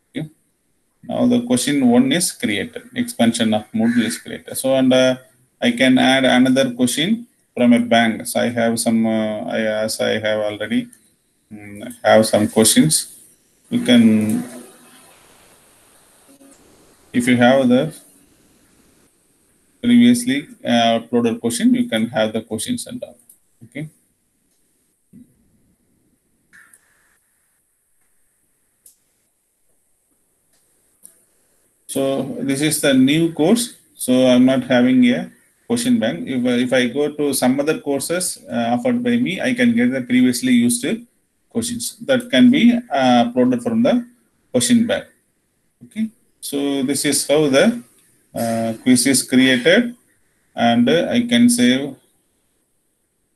Okay. Now the question one is created. Expansion of Moodle is created. So and uh, i can add another question from a bank. So i have some uh, I, as i have already um, have some questions. You can if you have the previously uh, uploaded question, you can have the questions and all. Okay. So this is the new course. So I'm not having a question bank. If, if I go to some other courses uh, offered by me, I can get the previously used questions that can be uh, uploaded from the question bank. Okay. So this is how the uh, quiz is created and I can save,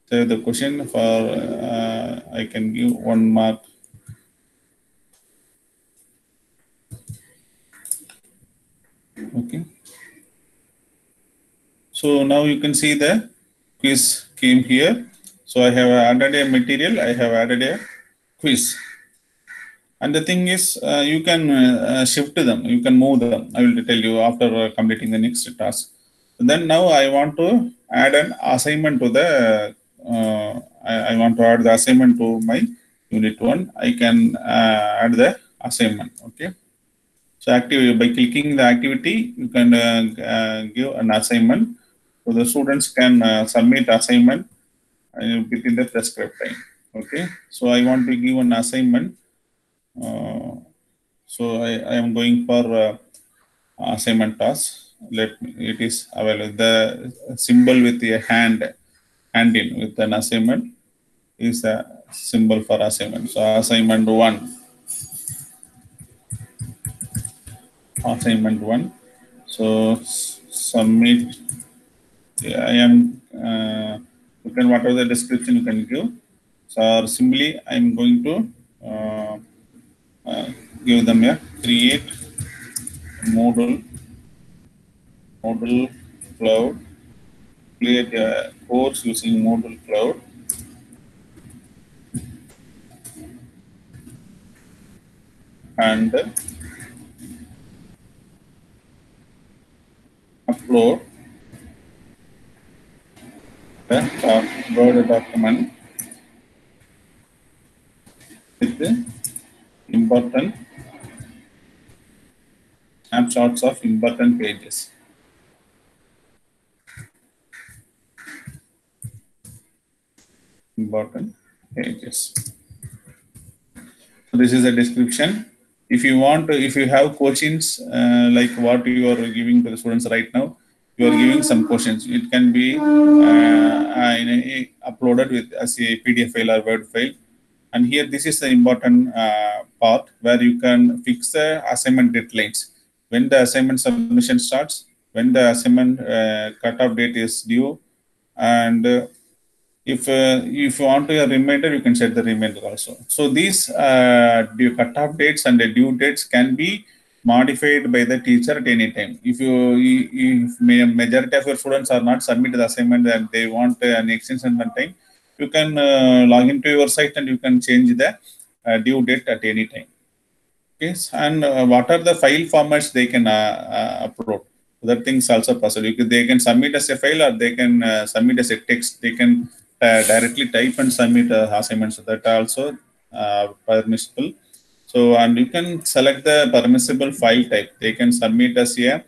save the question for, uh, I can give one mark. Okay. So now you can see the quiz came here. So I have added a material, I have added a quiz. And the thing is, uh, you can uh, shift them, you can move them. I will tell you after uh, completing the next task. Then now I want to add an assignment to the, uh, I, I, want to add the assignment to my unit one. I can uh, add the assignment, okay. So active by clicking the activity, you can uh, uh, give an assignment. So the students can uh, submit assignment uh, within the prescribed time. Okay. So I want to give an assignment. Uh, so I, I am going for uh, assignment task. Let me, it is available. The symbol with the hand, hand in with an assignment is a symbol for assignment. So assignment one. Assignment one. So submit. Yeah, I am. Uh, you can whatever the description you can give. So simply I am going to uh, uh, give them a create Moodle Moodle cloud create a course using Moodle cloud. And upload the Word document with the important snapshots of important pages. Important pages. So this is a description. If you want, if you have questions uh, like what you are giving to the students right now, you are giving some questions. It can be uh, uploaded with as a PDF file or Word file. And here, this is the important uh, part where you can fix the assignment deadlines. When the assignment submission starts, when the assignment uh, cutoff date is due, and uh, if uh, if you want to a reminder, you can set the reminder also. So these uh, due cutoff dates and the due dates can be modified by the teacher at any time. If you if ma- majority of your students are not submitted the assignment and they want uh, an extension of time, you can uh, log into your site and you can change the uh, due date at any time. Yes, and uh, what are the file formats they can upload? That things also possible. Can, they can submit as a file or they can submit as a text. They can directly type and submit assignments. That also permissible. So and you can select the permissible file type. They can submit as a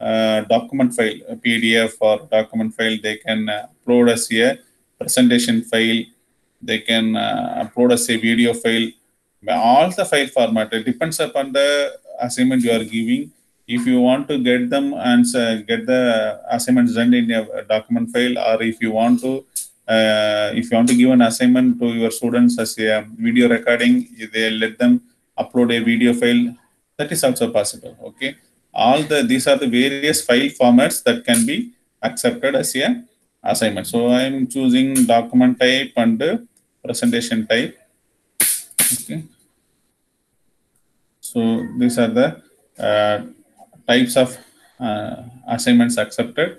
uh, document file, a PDF or document file. They can upload as a presentation file. They can uh, upload as a video file. All the file format. It depends upon the assignment you are giving. If you want to get them and uh, get the assignments done in a document file, or if you want to uh, if you want to give an assignment to your students as a video recording, they let them upload a video file. That is also possible. Okay, all the these are the various file formats that can be accepted as a assignment. So I am choosing document type and presentation type. Okay. So these are the uh, types of uh, assignments accepted.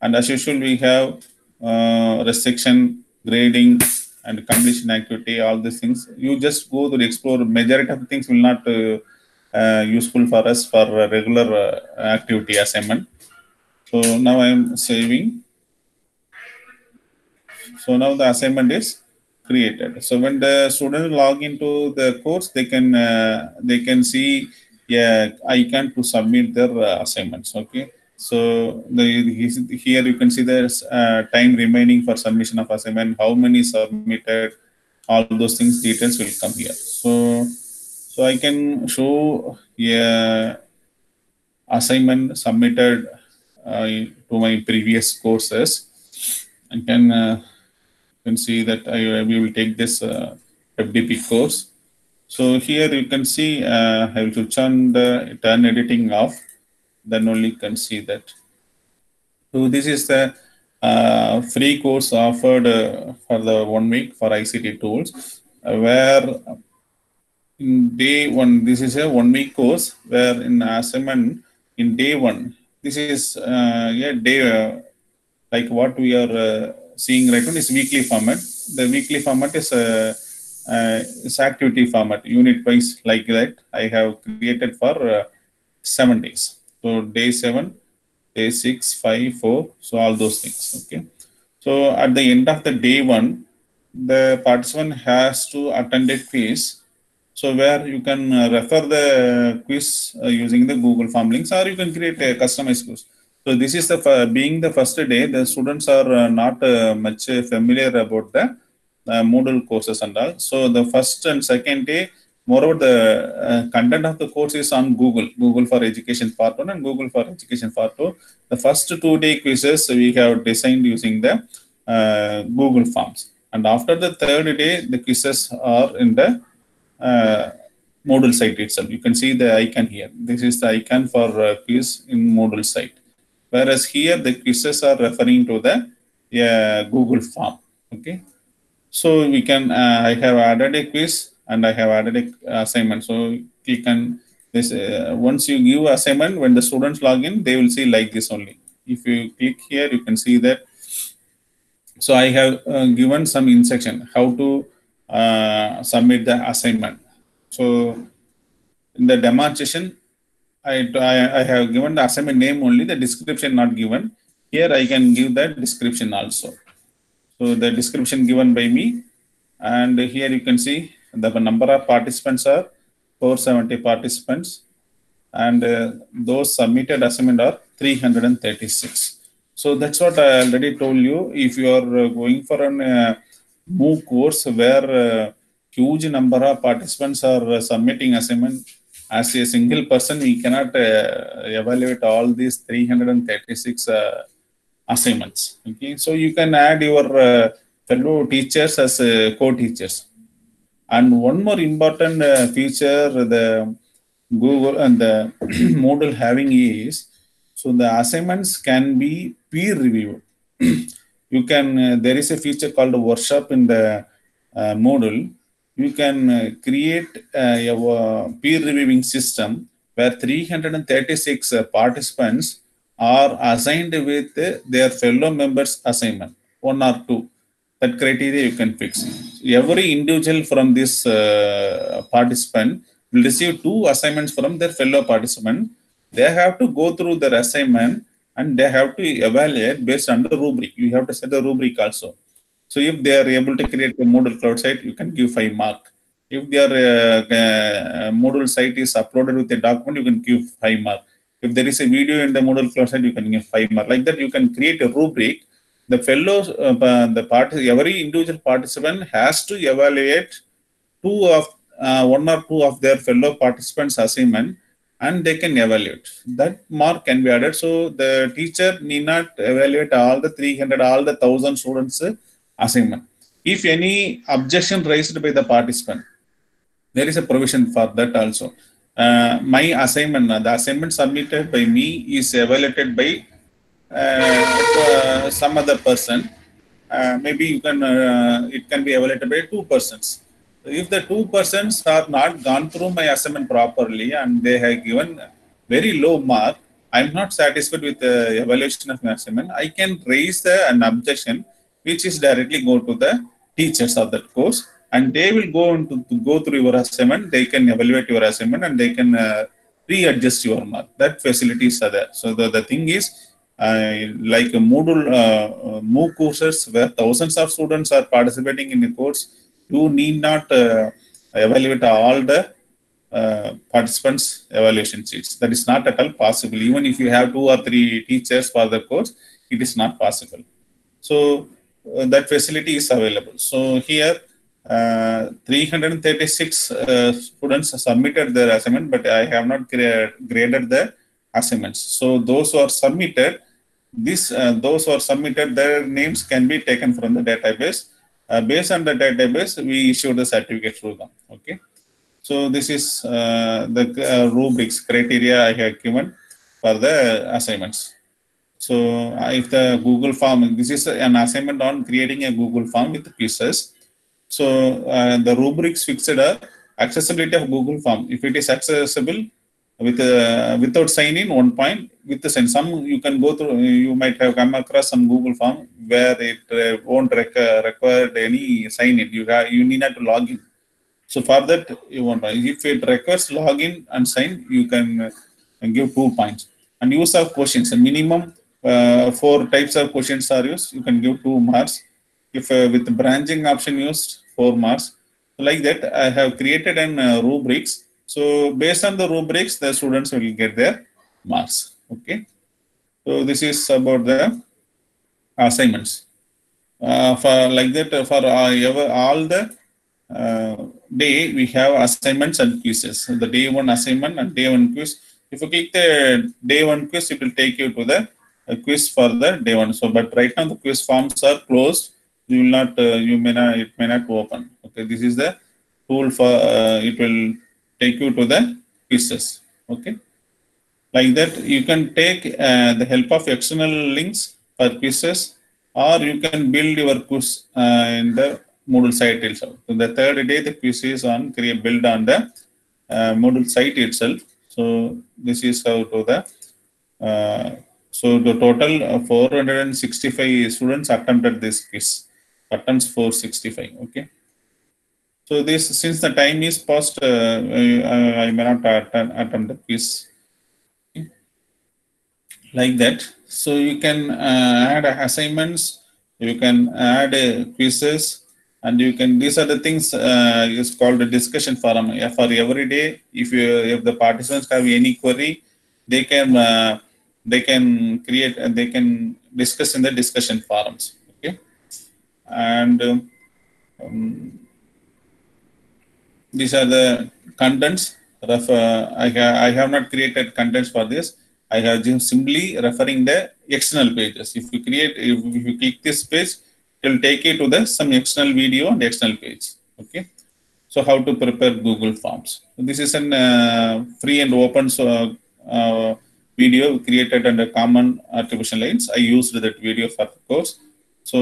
And as usual, we have uh, restriction, grading, and completion activity, all these things. You just go to explore. Majority of things will not uh, uh, useful for us for regular uh, activity assignment. So now I am saving. So now the assignment is created. So when the student log into the course, they can uh, they can see yeah icon to submit their uh, assignments. Okay. So the here you can see there's uh, time remaining for submission of assignment, how many submitted, all those things details will come here. So so I can show yeah assignment submitted uh, to my previous courses. I can uh, can see that I we will take this uh, FDP course. So here you can see uh, I will on the turn editing off then only you can see that. So this is the uh, free course offered uh, for the one week for ICT tools, uh, where in day one, this is a one week course where in assignment in day one, this is uh, yeah day like what we are seeing right now is weekly format. The weekly format is a uh, is activity format, unit wise like that. I have created for uh, seven days. So day seven, day six, five, four. So all those things. Okay. So at the end of the day one, the participant has to attend a quiz So where you can uh, refer the quiz uh, using the Google Form links, or you can create a customized quiz. So this is the being the first day, the students are uh, not uh, much familiar about the uh, Moodle courses and all. So the first and second day, moreover, the content of the course is on Google, Google for Education Part One and Google for Education Part Two. The first two day quizzes we have designed using the Google Forms, and after the third day, the quizzes are in the uh, Moodle site itself. You can see the icon here. This is the icon for uh, quiz in Moodle site. Whereas here the quizzes are referring to the uh, Google form. Okay. So we can, uh, I have added a quiz and I have added a assignment. So you can, this uh, once you give assignment, when the students log in, they will see like this only. If you click here, you can see that. So I have uh, given some instruction how to uh, submit the assignment. So in the demonstration, I, I, I have given the assignment name only, the description not given. Here I can give the description also. So the description given by me, and here you can see the number of participants are 470 participants, and uh, those submitted assignment are 336. So that's what I already told you. If you are uh, going for an uh, MOOC course where uh, huge number of participants are uh, submitting assignment, as a single person, we cannot uh, evaluate all these 336 uh, assignments. Okay, so you can add your uh, fellow teachers as uh, co-teachers. And one more important uh, feature the Google and the (clears throat) Moodle having is so the assignments can be peer reviewed. (clears throat) you can uh, there is a feature called workshop in the Moodle you can uh, create uh, a uh, peer reviewing system where 336 uh, participants are assigned with uh, their fellow members assignment. One or two. That criteria you can fix. Every individual from this uh, participant will receive two assignments from their fellow participant. They have to go through their assignment and they have to evaluate based on the rubric. You have to set the rubric also so if they are able to create a Moodle cloud site, you can give five mark. If their uh, uh, Moodle site is uploaded with a document, you can give five mark. If there is a video in the Moodle cloud site, you can give five mark. Like that, you can create a rubric. The fellows, uh, the part, every individual participant has to evaluate two of uh, one or two of their fellow participants' assignment, and they can evaluate. That mark can be added. So the teacher need not evaluate all the 300, all the thousand students assignment. If any objection raised by the participant, there is a provision for that also. Uh, my assignment, the assignment submitted by me is evaluated by uh, uh, some other person. Uh, maybe you can, uh, it can be evaluated by two persons. If the two persons have not gone through my assignment properly and they have given very low mark, I'm not satisfied with the evaluation of my assignment. I can raise an objection which is directly go to the teachers of that course. And they will go into to go through your assignment. They can evaluate your assignment and they can uh, readjust your mark. That facilities are there. So the, the thing is uh, like a Moodle uh, MOOC courses where thousands of students are participating in the course you need not uh, evaluate all the uh, participants evaluation sheets. That is not at all possible. Even if you have two or three teachers for the course it is not possible. So uh, Uh, that facility is available. So here, uh, 336 uh, students submitted their assignment, but I have not gra- graded the assignments. So those who are submitted, this uh, those who are submitted, their names can be taken from the database. Uh, based on the database, we issue the certificate to them. Okay. So this is the rubrics criteria I have given for the assignments. So uh, if the Google form, this is an assignment on creating a Google form with quizzes. So uh, the rubrics fixed are accessibility of Google form. If it is accessible with uh, without sign in, one point. With the sign, some you can go through. You might have come across some Google form where it uh, won't require any sign in. You have you need not to log in. So for that you want. If it requires login and sign, you can give two points. And use of questions, a minimum uh, four types of questions are used, you can give two marks. If uh, with branching option used, four marks. Like that, I have created an uh, rubrics. So based on the rubrics, the students will get their marks. Okay. So this is about the assignments. Uh, for like that, uh, for uh, ever, all the day, we have assignments and quizzes. So the day one assignment and day one quiz. If you click the day one quiz, it will take you to the uh, quiz for the day one. So, but right now the quiz forms are closed. You will not, uh, you may not, it may not open. Okay, this is the tool for, uh, it will take you to the quizzes. Okay like that you can take uh, the help of external links for quizzes or you can build your quiz uh, in the Moodle site itself. So the third day the quiz is on create build on the uh, Moodle site itself. So this is how to the uh, so the total of 465 students attempted this quiz. Attempts 465. Okay. So this since the time is past, uh, I, I may not attempt, attempt the quiz like that. So you can uh, add assignments, you can add uh, quizzes, and you can. These are the things uh, is called a discussion forum. For every day, if you if the participants have any query, they can uh, they can create and they can discuss in the discussion forums. Okay, and um, these are the contents. Of, uh, I, ha I have not created contents for this. I have just simply referring the external pages. If you create, if, if you click this page, it will take you to the some external video and external page. Okay. So how to prepare Google Forms. This is an uh, free and open so, uh, video created under common attribution lines. I used that video for the course. So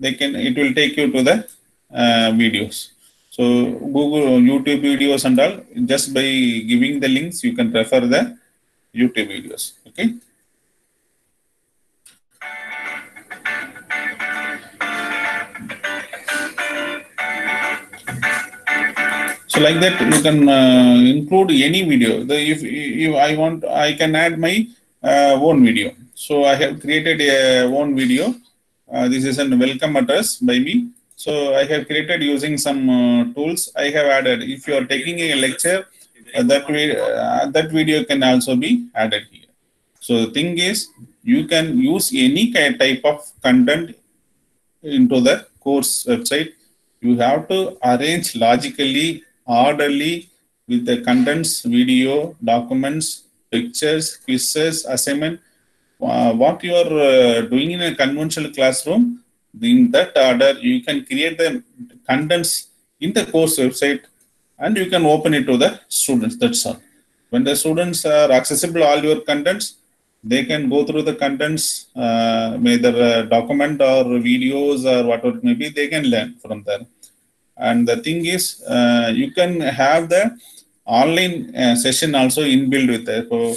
they can, it will take you to the uh, videos. So Google YouTube videos and all, just by giving the links, you can refer the YouTube videos. Okay. So like that, you can uh, include any video. The, if, if I want, I can add my uh, own video. So I have created a own video. Uh, this is a welcome address by me. So I have created using some uh, tools. I have added. If you are taking a lecture, uh, that uh, that video can also be added here. So the thing is, you can use any type of content into the course website. You have to arrange logically, orderly with the contents, video, documents, pictures, quizzes, assignment. Uh, what you are uh, doing in a conventional classroom, in that order, you can create the contents in the course website and you can open it to the students. That's all. When the students are accessible, all your contents, they can go through the contents, uh, either uh, document or videos or whatever it may be, they can learn from there. And the thing is, uh, you can have the online uh, session also inbuilt with it. So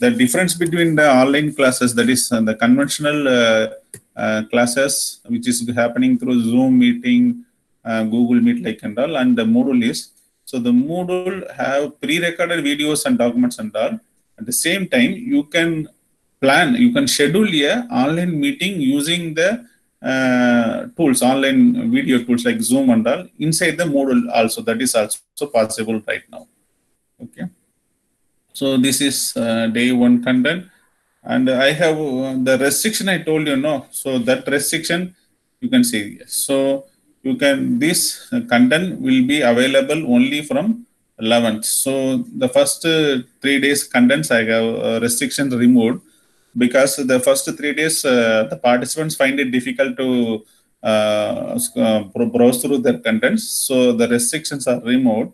the difference between the online classes, that is uh, the conventional classes, which is happening through Zoom meeting, Google Meet like and all, and the Moodle is, so the Moodle have pre-recorded videos and documents and all. At the same time, you can plan, you can schedule a online meeting using the tools, online video tools like Zoom and all inside the Moodle also. That is also possible right now. Okay. So this is uh, day one content. And I have uh, the restriction I told you, no. So that restriction you can see. Yes. So you can, this content will be available only from 11th. So the first uh, three days contents I have uh, restrictions removed because the first three days uh, the participants find it difficult to uh, browse through their contents. So the restrictions are removed.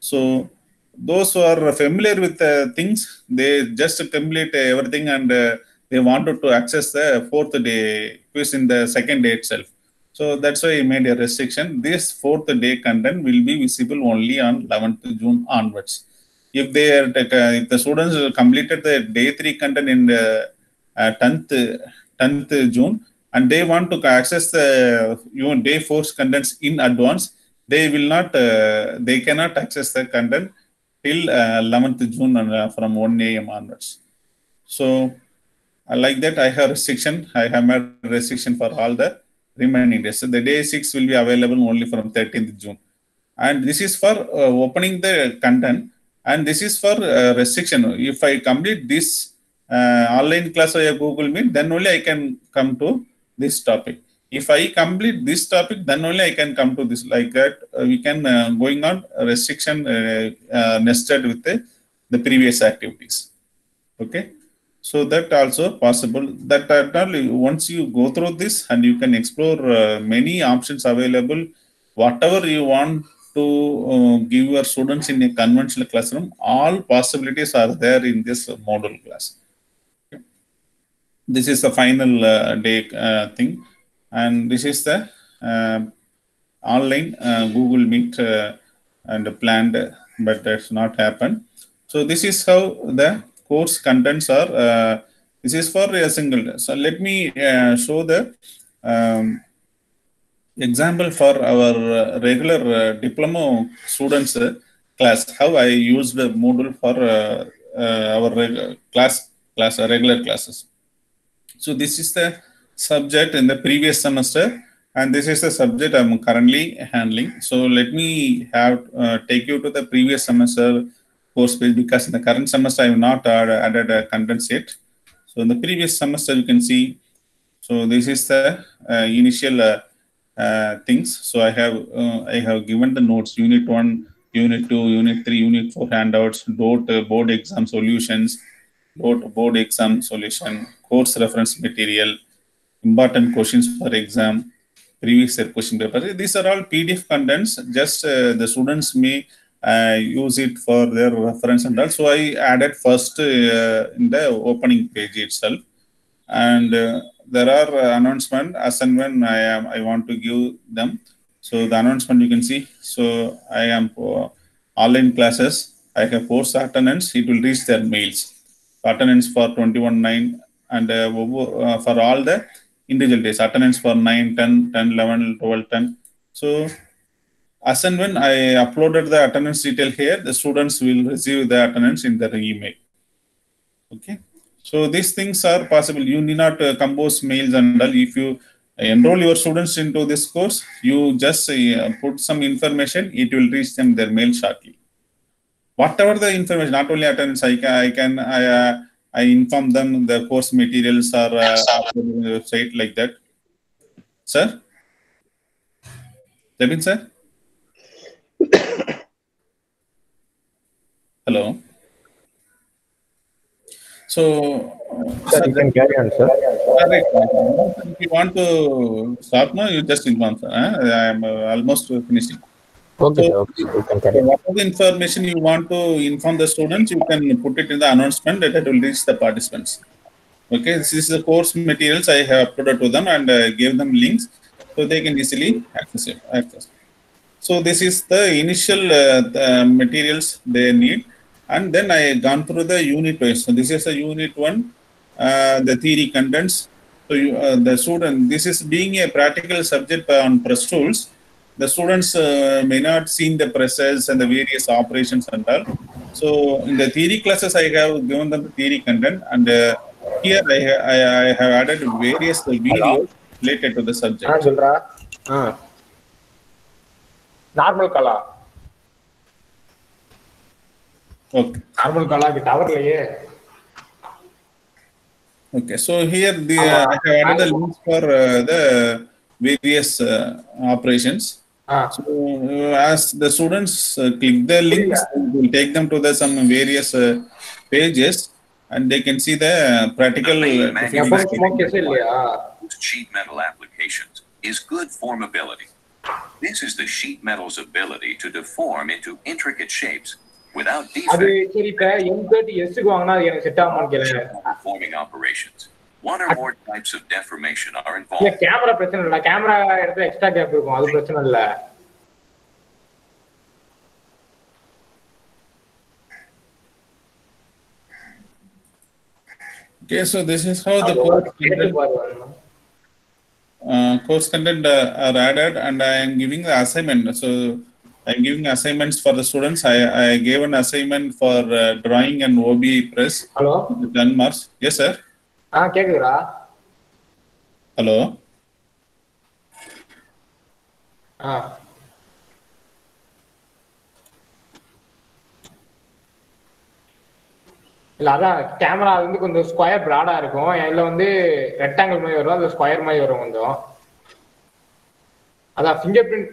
So those who are familiar with uh, things, they just complete everything and uh, they wanted to access the fourth day quiz in the second day itself. So that's why I made a restriction. This fourth day content will be visible only on 11th June onwards. If they are, if the students completed the day three content in the uh, 10th, 10th June and they want to access the even day four contents in advance, they will not, uh, they cannot access the content till uh, 11th June and, from 1 a.m. onwards. So like that, I have restriction. I have made restriction for all the remaining days. So the day six will be available only from 13th June. and this is for uh, opening the content and this is for uh, restriction if i complete this uh, online class via google meet then only i can come to this topic. If i complete this topic then only i can come to this. Like that uh, we can uh, going on restriction uh, uh, nested with the, the previous activities. Okay? So that also possible. That uh, once you go through this and you can explore uh, many options available whatever you want to uh, give your students in a conventional classroom all possibilities are there in this module class. This is the final uh, day uh, thing. And this is the uh, online uh, google meet uh, and planned but that's not happened. So this is how the course contents are uh, this is for a single day. so let me show the um, example for our regular diploma students class how i used the moodle for our class class regular classes so this is the subject in the previous semester and this is the subject i'm currently handling so let me have uh, take you to the previous semester course page because in the current semester i have not add, added a contents yet so in the previous semester you can see so this is the uh, initial uh, uh, things. So I have uh, I have given the notes unit one, unit two, unit three, unit four handouts, uh, board exam solutions, dot board exam solution, course reference material, important questions for exam, previous year question paper. These are all PDF contents. Just uh, the students may uh, use it for their reference and all. So I added first uh, in the opening page itself and uh, there are uh, announcement as and when I am I want to give them. So the announcement you can see. So I am for online classes. I have course attendance. It will reach their mails. Attendance for 21 9 and uh, uh, for all the individual days. Attendance for 9, 10, 10, 11, 12, 10. So as and when I uploaded the attendance detail here, the students will receive the attendance in their email. Okay. So these things are possible. You need not uh, compose mails and all. If you enroll your students into this course, you just uh, put some information. It will reach them their mail shortly. Whatever the information, not only attendance, I can I can I, uh, I inform them the course materials are uh, uploaded on the website like that. Sir, Jabin sir. Hello. So, uh, Sir, you can carry on, sir. If you want to stop now, you just inform. Sir. I am uh, almost finishing. Okay, sir. Okay, you can carry whatever information you want to inform the students, you can put it in the announcement that it will reach the participants. Okay, this is the course materials I have uploaded to them and uh, gave them links so they can easily access it. Access. So this is the initial uh, the materials they need, and then I gone through the unit wise. So this is the unit one, uh, the theory contents. So you, uh, the student, this is being a practical subject on press tools. The students uh, may not seen the presses and the various operations and all. So in the theory classes, I have given them the theory content, and uh, here I, I, I have added various videos related to the ah subject. சொல்றா ஆ normal கலா Okay. Normal கலாக்கு டவர் இல்லையே Okay, so here the uh, I have added the links for uh, the various uh, operations. Ah. So uh, as the students uh, click the links, yeah. will take them to the some various uh, pages, and they can see the uh, practical. Uh, the sheet metal applications is good formability. This is the sheet metal's ability to deform into intricate shapes without defect. Forming operations. One or more types of deformation are involved. Camera பிரச்சனை இல்ல camera இடத்துல extra gap இருக்கும் அது பிரச்சனை இல்ல Okay, so this is how the course content, uh, course content uh, are added and I am giving the assignment. So I am giving assignments for the students. I, I gave an assignment for uh, drawing and OBI press. Hello? Denmark. Yes, sir. ஆ கேக்குதுடா. Hello. ஆ. இல்ல அதான் camera வந்து கொஞ்சம் square Prada இருக்கும். இதுல வந்து ரெக்டாங்கிள் மாதிரி வரும். அது ஸ்கொயர் மாதிரி வரும் கொஞ்சம். அதான் finger print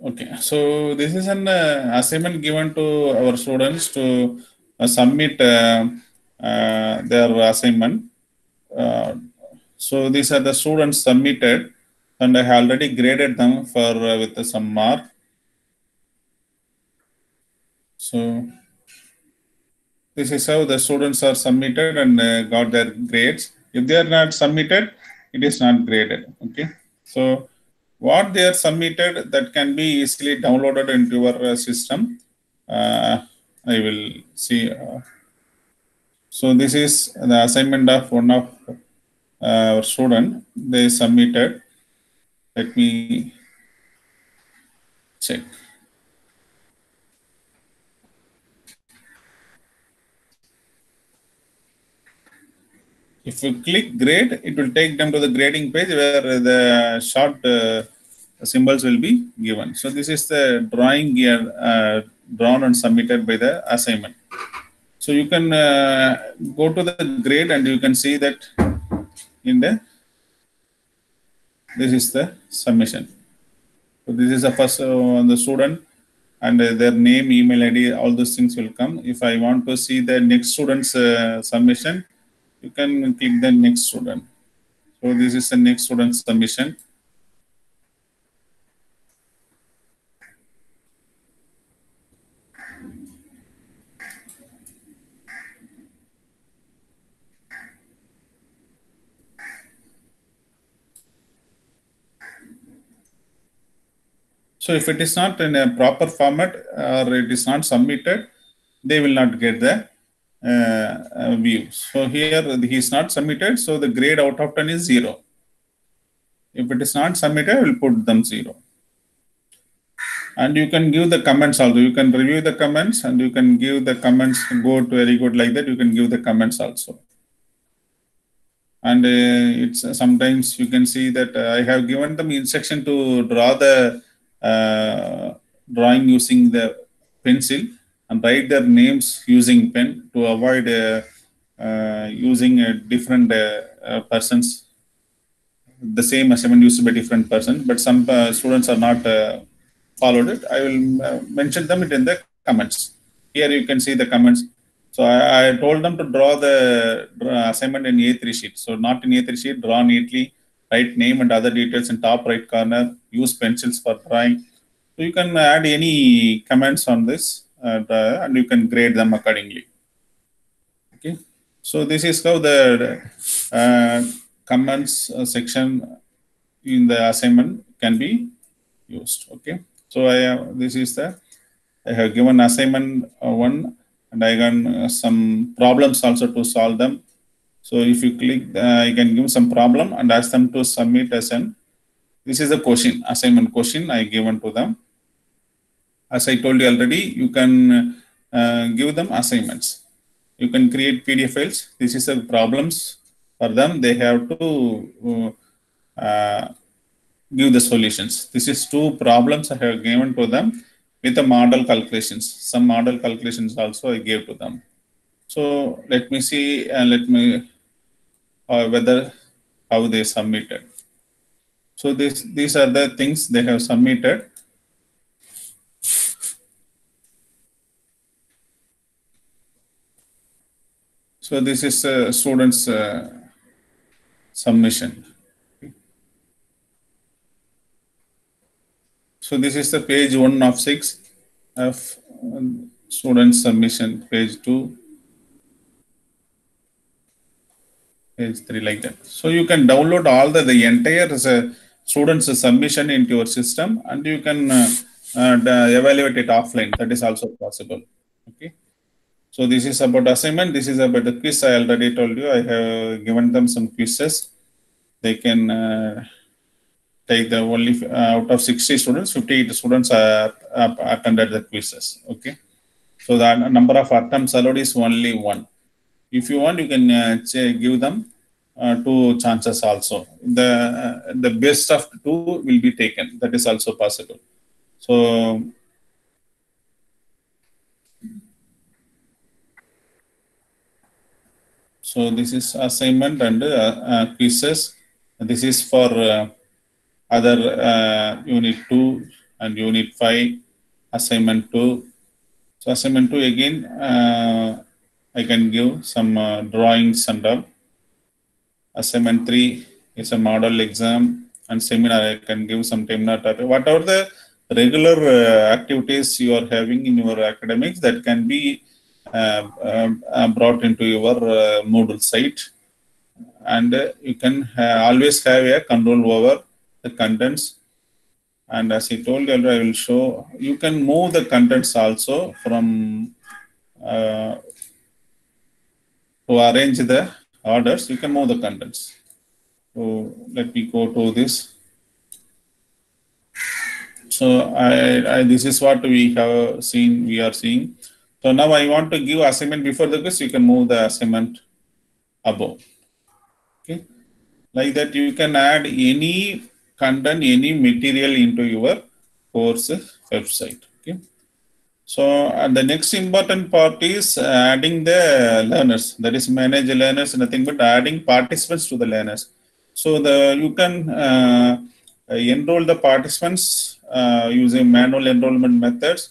Okay, so this is an uh, assignment given to our students to uh, submit uh, uh, their assignment. Uh, so these are the students submitted, and I already graded them for uh, with some mark. So this is how the students are submitted and got their grades. If they are not submitted, it is not graded. Okay, so what they are submitted that can be easily downloaded into your uh, system. Uh, I will see. uh, so this is the assignment of one of uh, our student. They submitted. Let me check. If you click grade, it will take them to the grading page where the short uh, symbols will be given. So this is the drawing here uh, drawn and submitted by the assignment. So you can uh, go to the grade and you can see that in the this is the submission. So this is the first uh, the student and uh, their name, email ID, all those things will come. If I want to see the next student's uh, submission, you can click the next student. So this is the next student submission. So if it is not in a proper format or it is not submitted, they will not get the uh, uh, view. So here he is not submitted, so the grade out of 10 is zero. If it is not submitted, I will put them zero. And you can give the comments also. You can review the comments and you can give the comments, go to very good like that. You can give the comments also. And uh, it's uh, sometimes you can see that uh, I have given them instruction to draw the uh, drawing using the pencil and write their names using pen to avoid uh, uh, using a different uh, uh, persons. The same assignment used by different person but some uh, students are not uh, followed it. I will uh, mention them it in the comments. Here you can see the comments. So i, I told them to draw the assignment in a3 sheet. So not in a3 sheet draw neatly write name and other details in top right corner use pencils for drawing. So you can add any comments on this uh, and you can grade them accordingly. Okay? So this is how the uh, comments uh, section in the assignment can be used. Okay? So i have this is the i have given assignment uh, one and i got uh, some problems also to solve them. So if you click uh, you can give some problem and ask them to submit as an this is the question assignment question i given to them as i told you already you can uh, give them assignments. You can create pdf files. This is the problems for them. They have to uh, give the solutions. This is two problems i have given to them with the model calculations. Some model calculations also i gave to them. So let me see and let me uh, whether how they submitted. So this these are the things they have submitted So this is a student's uh, submission. So this is the page one of six of um, student submission, page two, page three like that. So you can download all the, the entire uh, student's submission into your system and you can uh, uh, evaluate it offline. That is also possible. Okay. So this is about assignment. This is about the quiz. I already told you. I have given them some quizzes. They can uh, take the only uh, out of 60 students, 58 students are, are attended the quizzes. Okay. So the number of attempts allowed is only one. If you want, you can uh, give them uh, two chances also. The uh, the best of two will be taken. That is also possible. So So this is assignment and uh, uh, quizzes. This is for uh, other unit 2 and unit 5 assignment 2. So assignment 2 again, I can give some drawings and all. Assignment 3 is a model exam and seminar. I can give some seminar. Whatever the regular activities you are having in your academics that can be brought into your uh, Moodle site. And uh, you can always have a control over the contents. And as I told you I will show you can move the contents also from uh, to arrange the orders you can move the contents. So let me go to this. So I, I this is what we have seen we are seeing so now I want to give assignment before the quiz, you can move the assignment above. Okay. Like that, you can add any content, any material into your course website. Okay. So and the next important part is adding the learners. That is manage learners, nothing but adding participants to the learners. So the you can uh, enroll the participants uh, using manual enrollment methods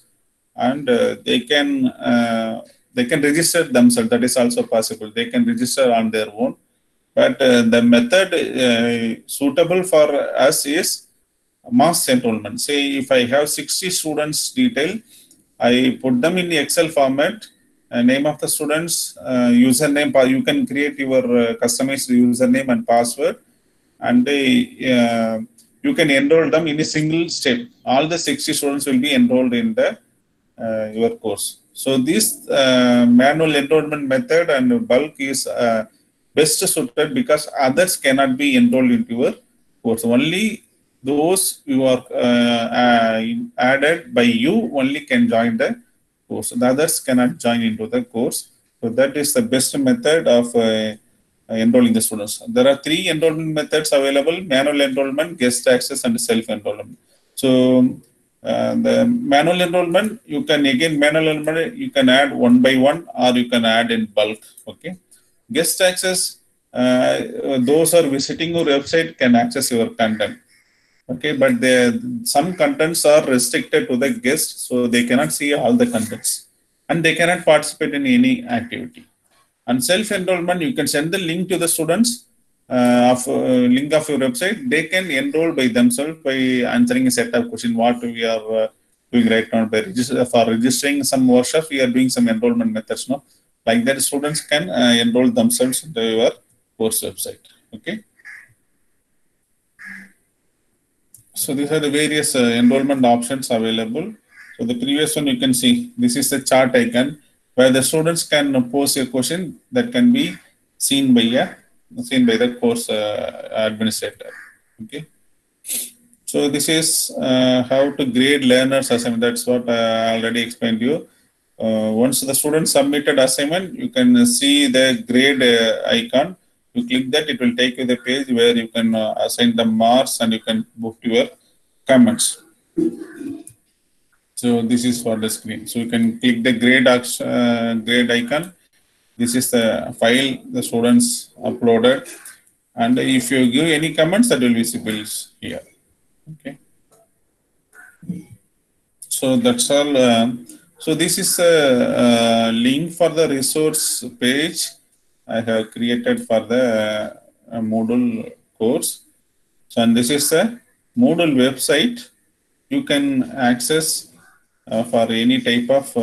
and uh, they can uh, they can register themselves. That is also possible. They can register on their own. But uh, the method suitable for us is mass enrollment. Say if i have 60 students detail i put them in the excel format name of the students username you can create your customized username and password. And you can enroll them in a single step. All the 60 students will be enrolled in the uh, your course. So this uh, manual enrollment method and bulk is uh, best suited because others cannot be enrolled into your course. Only those who are added by you only can join the course. The others cannot join into the course. So that is the best method of enrolling the students. There are three enrollment methods available, manual enrollment, guest access, and self-enrollment. So uh, the manual enrollment you can again manual enrollment you can add one by one or you can add in bulk okay? Guest access uh, those are visiting your website can access your content okay? But the some contents are restricted to the guest so they cannot see all the contents. And they cannot participate in any activity. And self enrollment you can send the link to the students uh, of uh, link of your website, they can enroll by themselves by answering a set of questions. What we are uh, doing right now by register, for registering some workshop. we are doing some enrollment methods. No, like that, students can enroll themselves into your course website. Okay. So these are the various enrollment options available. So the previous one you can see. This is the chart icon where the students can pose a question that can be seen by a seen by the course uh, administrator. Okay. So this is uh, how to grade learners assignment. That's what I already explained to you. Uh, once the student submitted assignment, you can see the grade icon. You click that, it will take you the page where you can assign the marks and you can book your comments. So this is for the screen. So you can click the grade, grade icon this is the file the students uploaded. And if you give any comments that will be visible here. Okay. So that's all uh, so this is a, a, link for the resource page i have created for the uh, moodle course. So and this is the moodle website. You can access uh, for any type of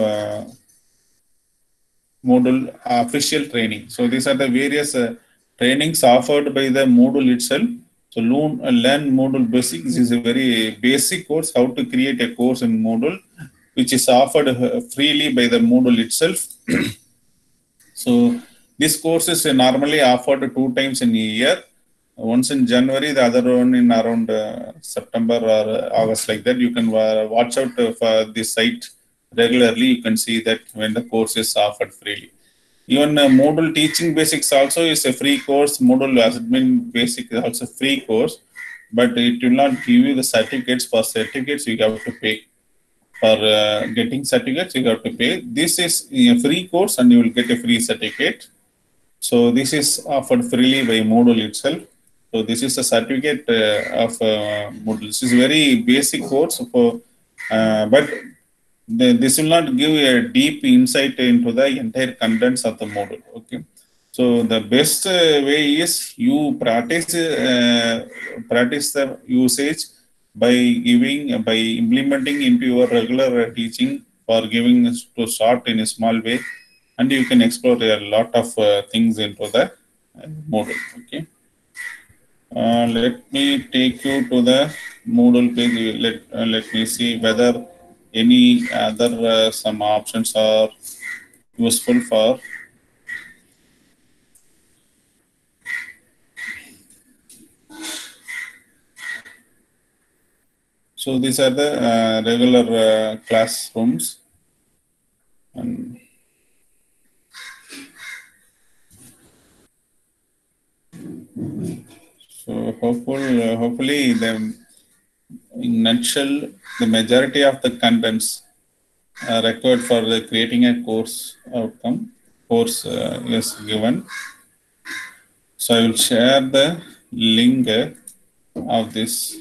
Moodle official training. So these are the various uh, trainings offered by the Moodle itself. So learn, uh, learn Moodle basics is a very basic course how to create a course in Moodle, which is offered uh, freely by the Moodle itself. (clears throat) so this course is normally offered two times in a year. Once in January, the other one in around uh, September or August, like that. You can watch out for this site regularly, you can see that when the course is offered freely. Even uh, Moodle Teaching Basics also is a free course. Moodle Admin Basic is also free course, but it will not give you the certificates. For certificates, you have to pay. for uh, getting certificates, you have to pay. This is a free course and you will get a free certificate. So this is offered freely by Moodle itself. So this is a certificate uh, of uh, Moodle. This is very basic course for, uh, but this will not give a deep insight into the entire contents of the Moodle. Okay. So the best uh, way is you practice uh, practice the usage by giving by implementing into your regular teaching or giving to start in a small way, and you can explore a lot of uh, things into the uh, Moodle. Okay. Uh, let me take you to the Moodle page. Let uh, let me see whether any other uh, some options are useful for So these are the uh, regular uh, classrooms. And so hopefully, uh, hopefully the in nutshell, the majority of the contents are required for the creating a course outcome. Course uh, is given. So I will share the link uh, of this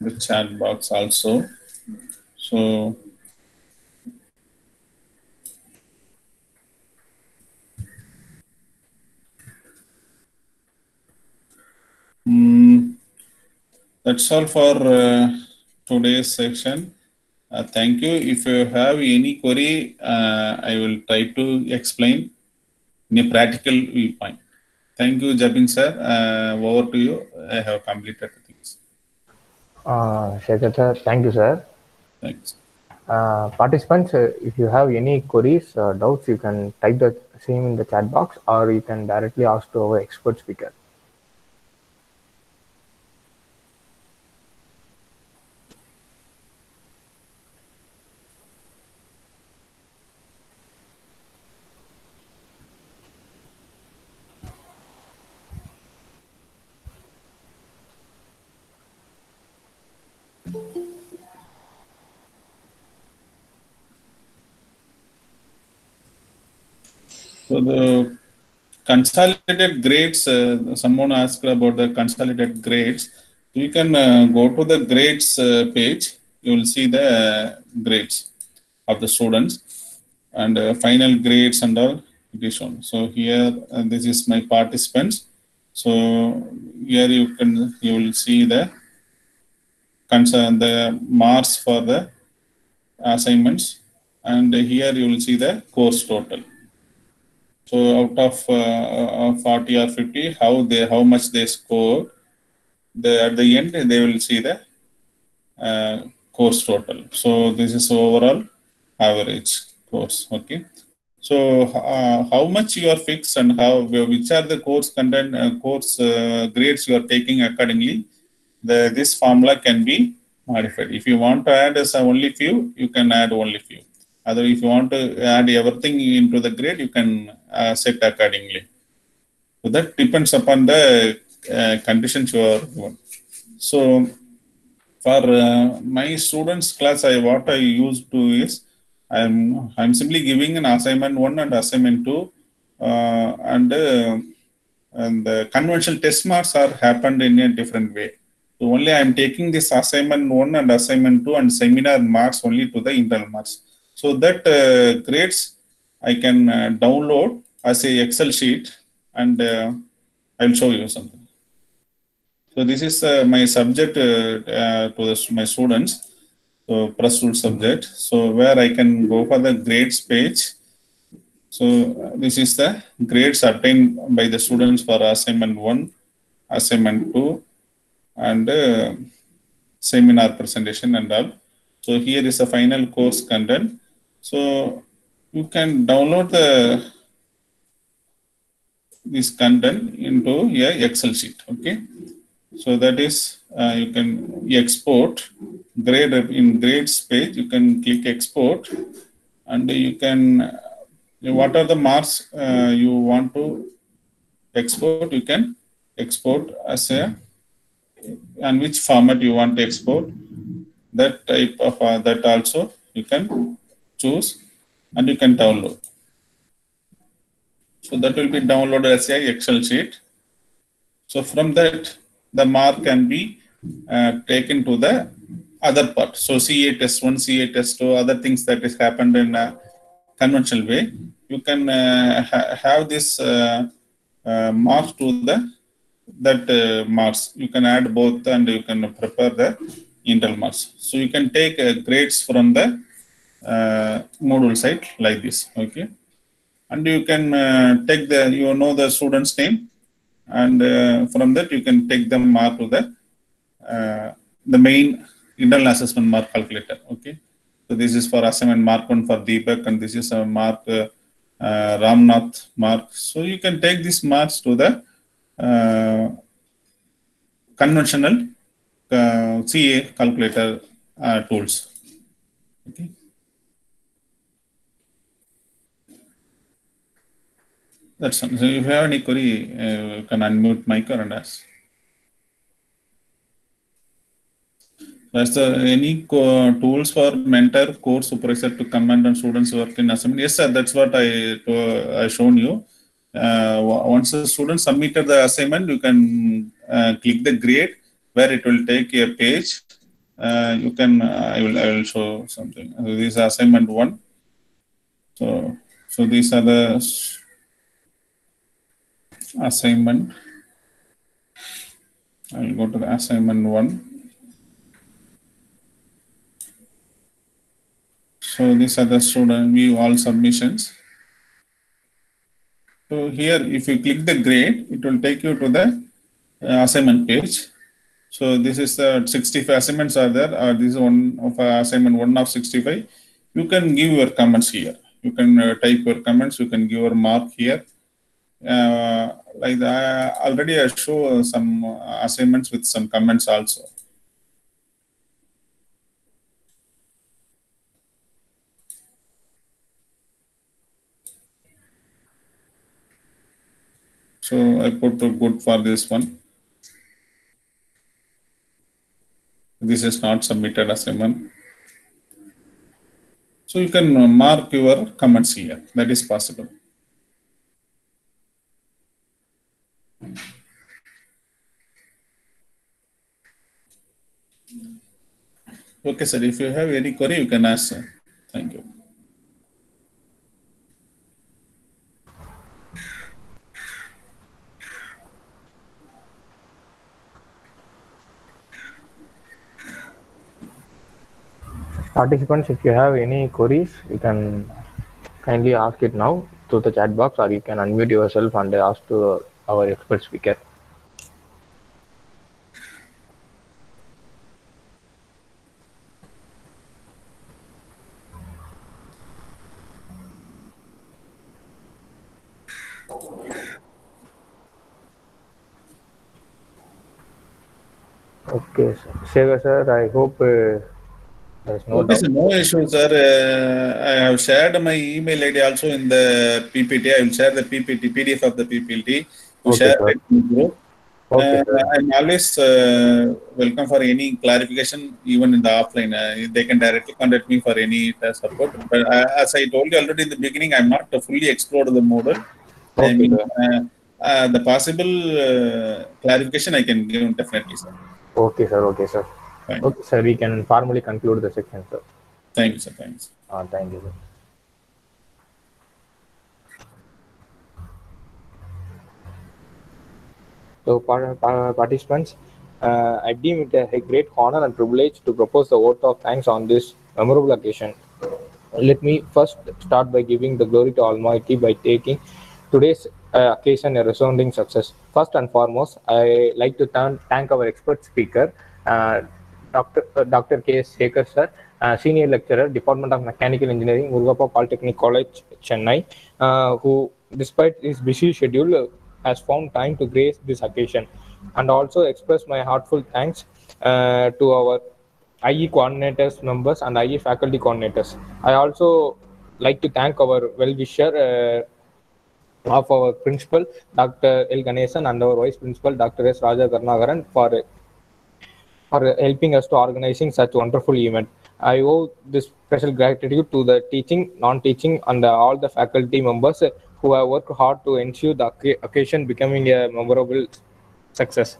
the chat box also. So mm, that's all for uh, today's section. Uh, thank you. If you have any query, uh, I will try to explain in a practical viewpoint. Thank you, Jabin sir. Uh, over to you. I have completed the things. Uh, Sekar thank you, sir. Thanks. Uh, participants, uh, if you have any queries or doubts, you can type the same in the chat box or you can directly ask to our expert speaker. So the consolidated grades, uh, someone asked about the consolidated grades. You can uh, go to the grades uh, page. You will see the grades of the students and uh, final grades and all it is shown. So here, uh, this is my participants. So here you can, you will see the concern, the marks for the assignments and here you will see the course total. So out of uh, 40 or 50, how they how much they scored, the, at the end they will see the uh, course total. So this is overall average course. Okay. So uh, how much you are fixed and how which are the course content uh, course uh, grades you are taking accordingly, the this formula can be modified. If you want to add as only few, you can add only few. Other, if you want to add everything into the grade, you can uh, set accordingly. So that depends upon the uh, conditions you are given. So for uh, my students class, I what I used to is I'm I'm simply giving an assignment one and assignment two, uh, and uh, and the conventional test marks are happened in a different way. So only I'm taking this assignment one and assignment two and seminar marks only to the internal marks. So that uh, grades I can uh, download as a Excel sheet and uh, I'll show you something. So this is uh, my subject uh, uh, to the, my students. So pursuit subject. So where I can go for the grades page. So this is the grades obtained by the students for assignment one, assignment two, and seminar presentation and all. So here is the final course content. So you can download the this content into a Excel sheet. Okay, so that is uh, you can export grade in grades page. You can click export, and you can what are the marks uh, you want to export. You can export as a and which format you want to export. That type of uh, that also you can choose and you can download. So that will be downloaded as a Excel sheet. So from that, the mark can be uh, taken to the other part. So CA test one, CA test two, other things that is happened in a conventional way. You can uh, ha- have this uh, uh, mark to the that uh, marks. You can add both and you can prepare the internal marks. So you can take uh, grades from the uh, Moodle site like this. Okay, and you can uh, take the you know the student's name, and uh, from that you can take them mark to the uh, the main internal assessment mark calculator. Okay, so this is for assignment mark one for Deepak, and this is a mark uh, uh, Ramnath mark. So you can take these marks to the conventional CA calculator tools. Okay. That's so if you have any query, uh, you can unmute mic and ask. Is there any tools for mentor, course supervisor to comment on students' work in assignment? Yes, sir. That's what I to, I shown you. Uh, once the student submitted the assignment, you can uh, click the grade where it will take a page. Uh, you can uh, I will I will show something. So this is assignment one. So so these are the assignment. I will go to the assignment one. So these are the student view all submissions. So here, if you click the grade, it will take you to the uh, assignment page. So this is the 65 assignments are there, or this is one of uh, assignment one of 65. You can give your comments here. You can uh, type your comments. You can give your mark here. Uh, like that, already I show some uh, assignments with some comments also. So I put a good for this one. This is not submitted assignment. So you can uh, mark your comments here. That is possible. Okay, sir. If you have any query, you can ask. Sir. Thank you. Participants, if you have any queries, you can kindly ask it now through the chat box or you can unmute yourself and ask to our expert speaker. Okay, sir. I hope uh, there's no Okay, sir, no issue, sir. Uh, I have shared my email ID also in the PPT. I will share the PPT, PDF of the PPT. Okay, share sir. it in group. Okay, Uh. I'm always uh, welcome for any clarification, even in the offline. Uh, they can directly contact me for any uh, support. But uh, as I told you already in the beginning, I'm not fully explored the Moodle. I Okay, mean, uh, uh, the possible uh, clarification I can give definitely, sir. Okay, sir. Okay, sir. Fine. Okay, sir. We can formally conclude the section, sir. Thank you, sir. Thanks. Uh, thank you, sir. So, par- par- participants, uh, I deem it a great honor and privilege to propose the vote of thanks on this memorable occasion. Let me first start by giving the glory to Almighty by taking today's uh, occasion a resounding success. First and foremost, I like to thank our expert speaker, uh, Dr. Uh, Dr. K. S. Sekar sir, uh, senior lecturer, Department of Mechanical Engineering, Murugappa Polytechnic College, Chennai, uh, who, despite his busy schedule, has found time to grace this occasion, and also express my heartfelt thanks uh, to our IE coordinators members and IE faculty coordinators. I also like to thank our well-wisher uh, of our principal, Dr. L. Ganesan, and our vice principal, Dr. S. Raja Karnagaran, for for helping us to organizing such wonderful event. I owe this special gratitude to the teaching, non-teaching, and all the faculty members who have worked hard to ensure the occasion becoming a memorable success.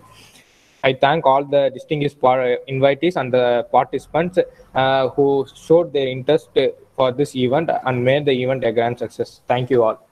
I thank all the distinguished invitees and the participants uh, who showed their interest for this event and made the event a grand success. Thank you all.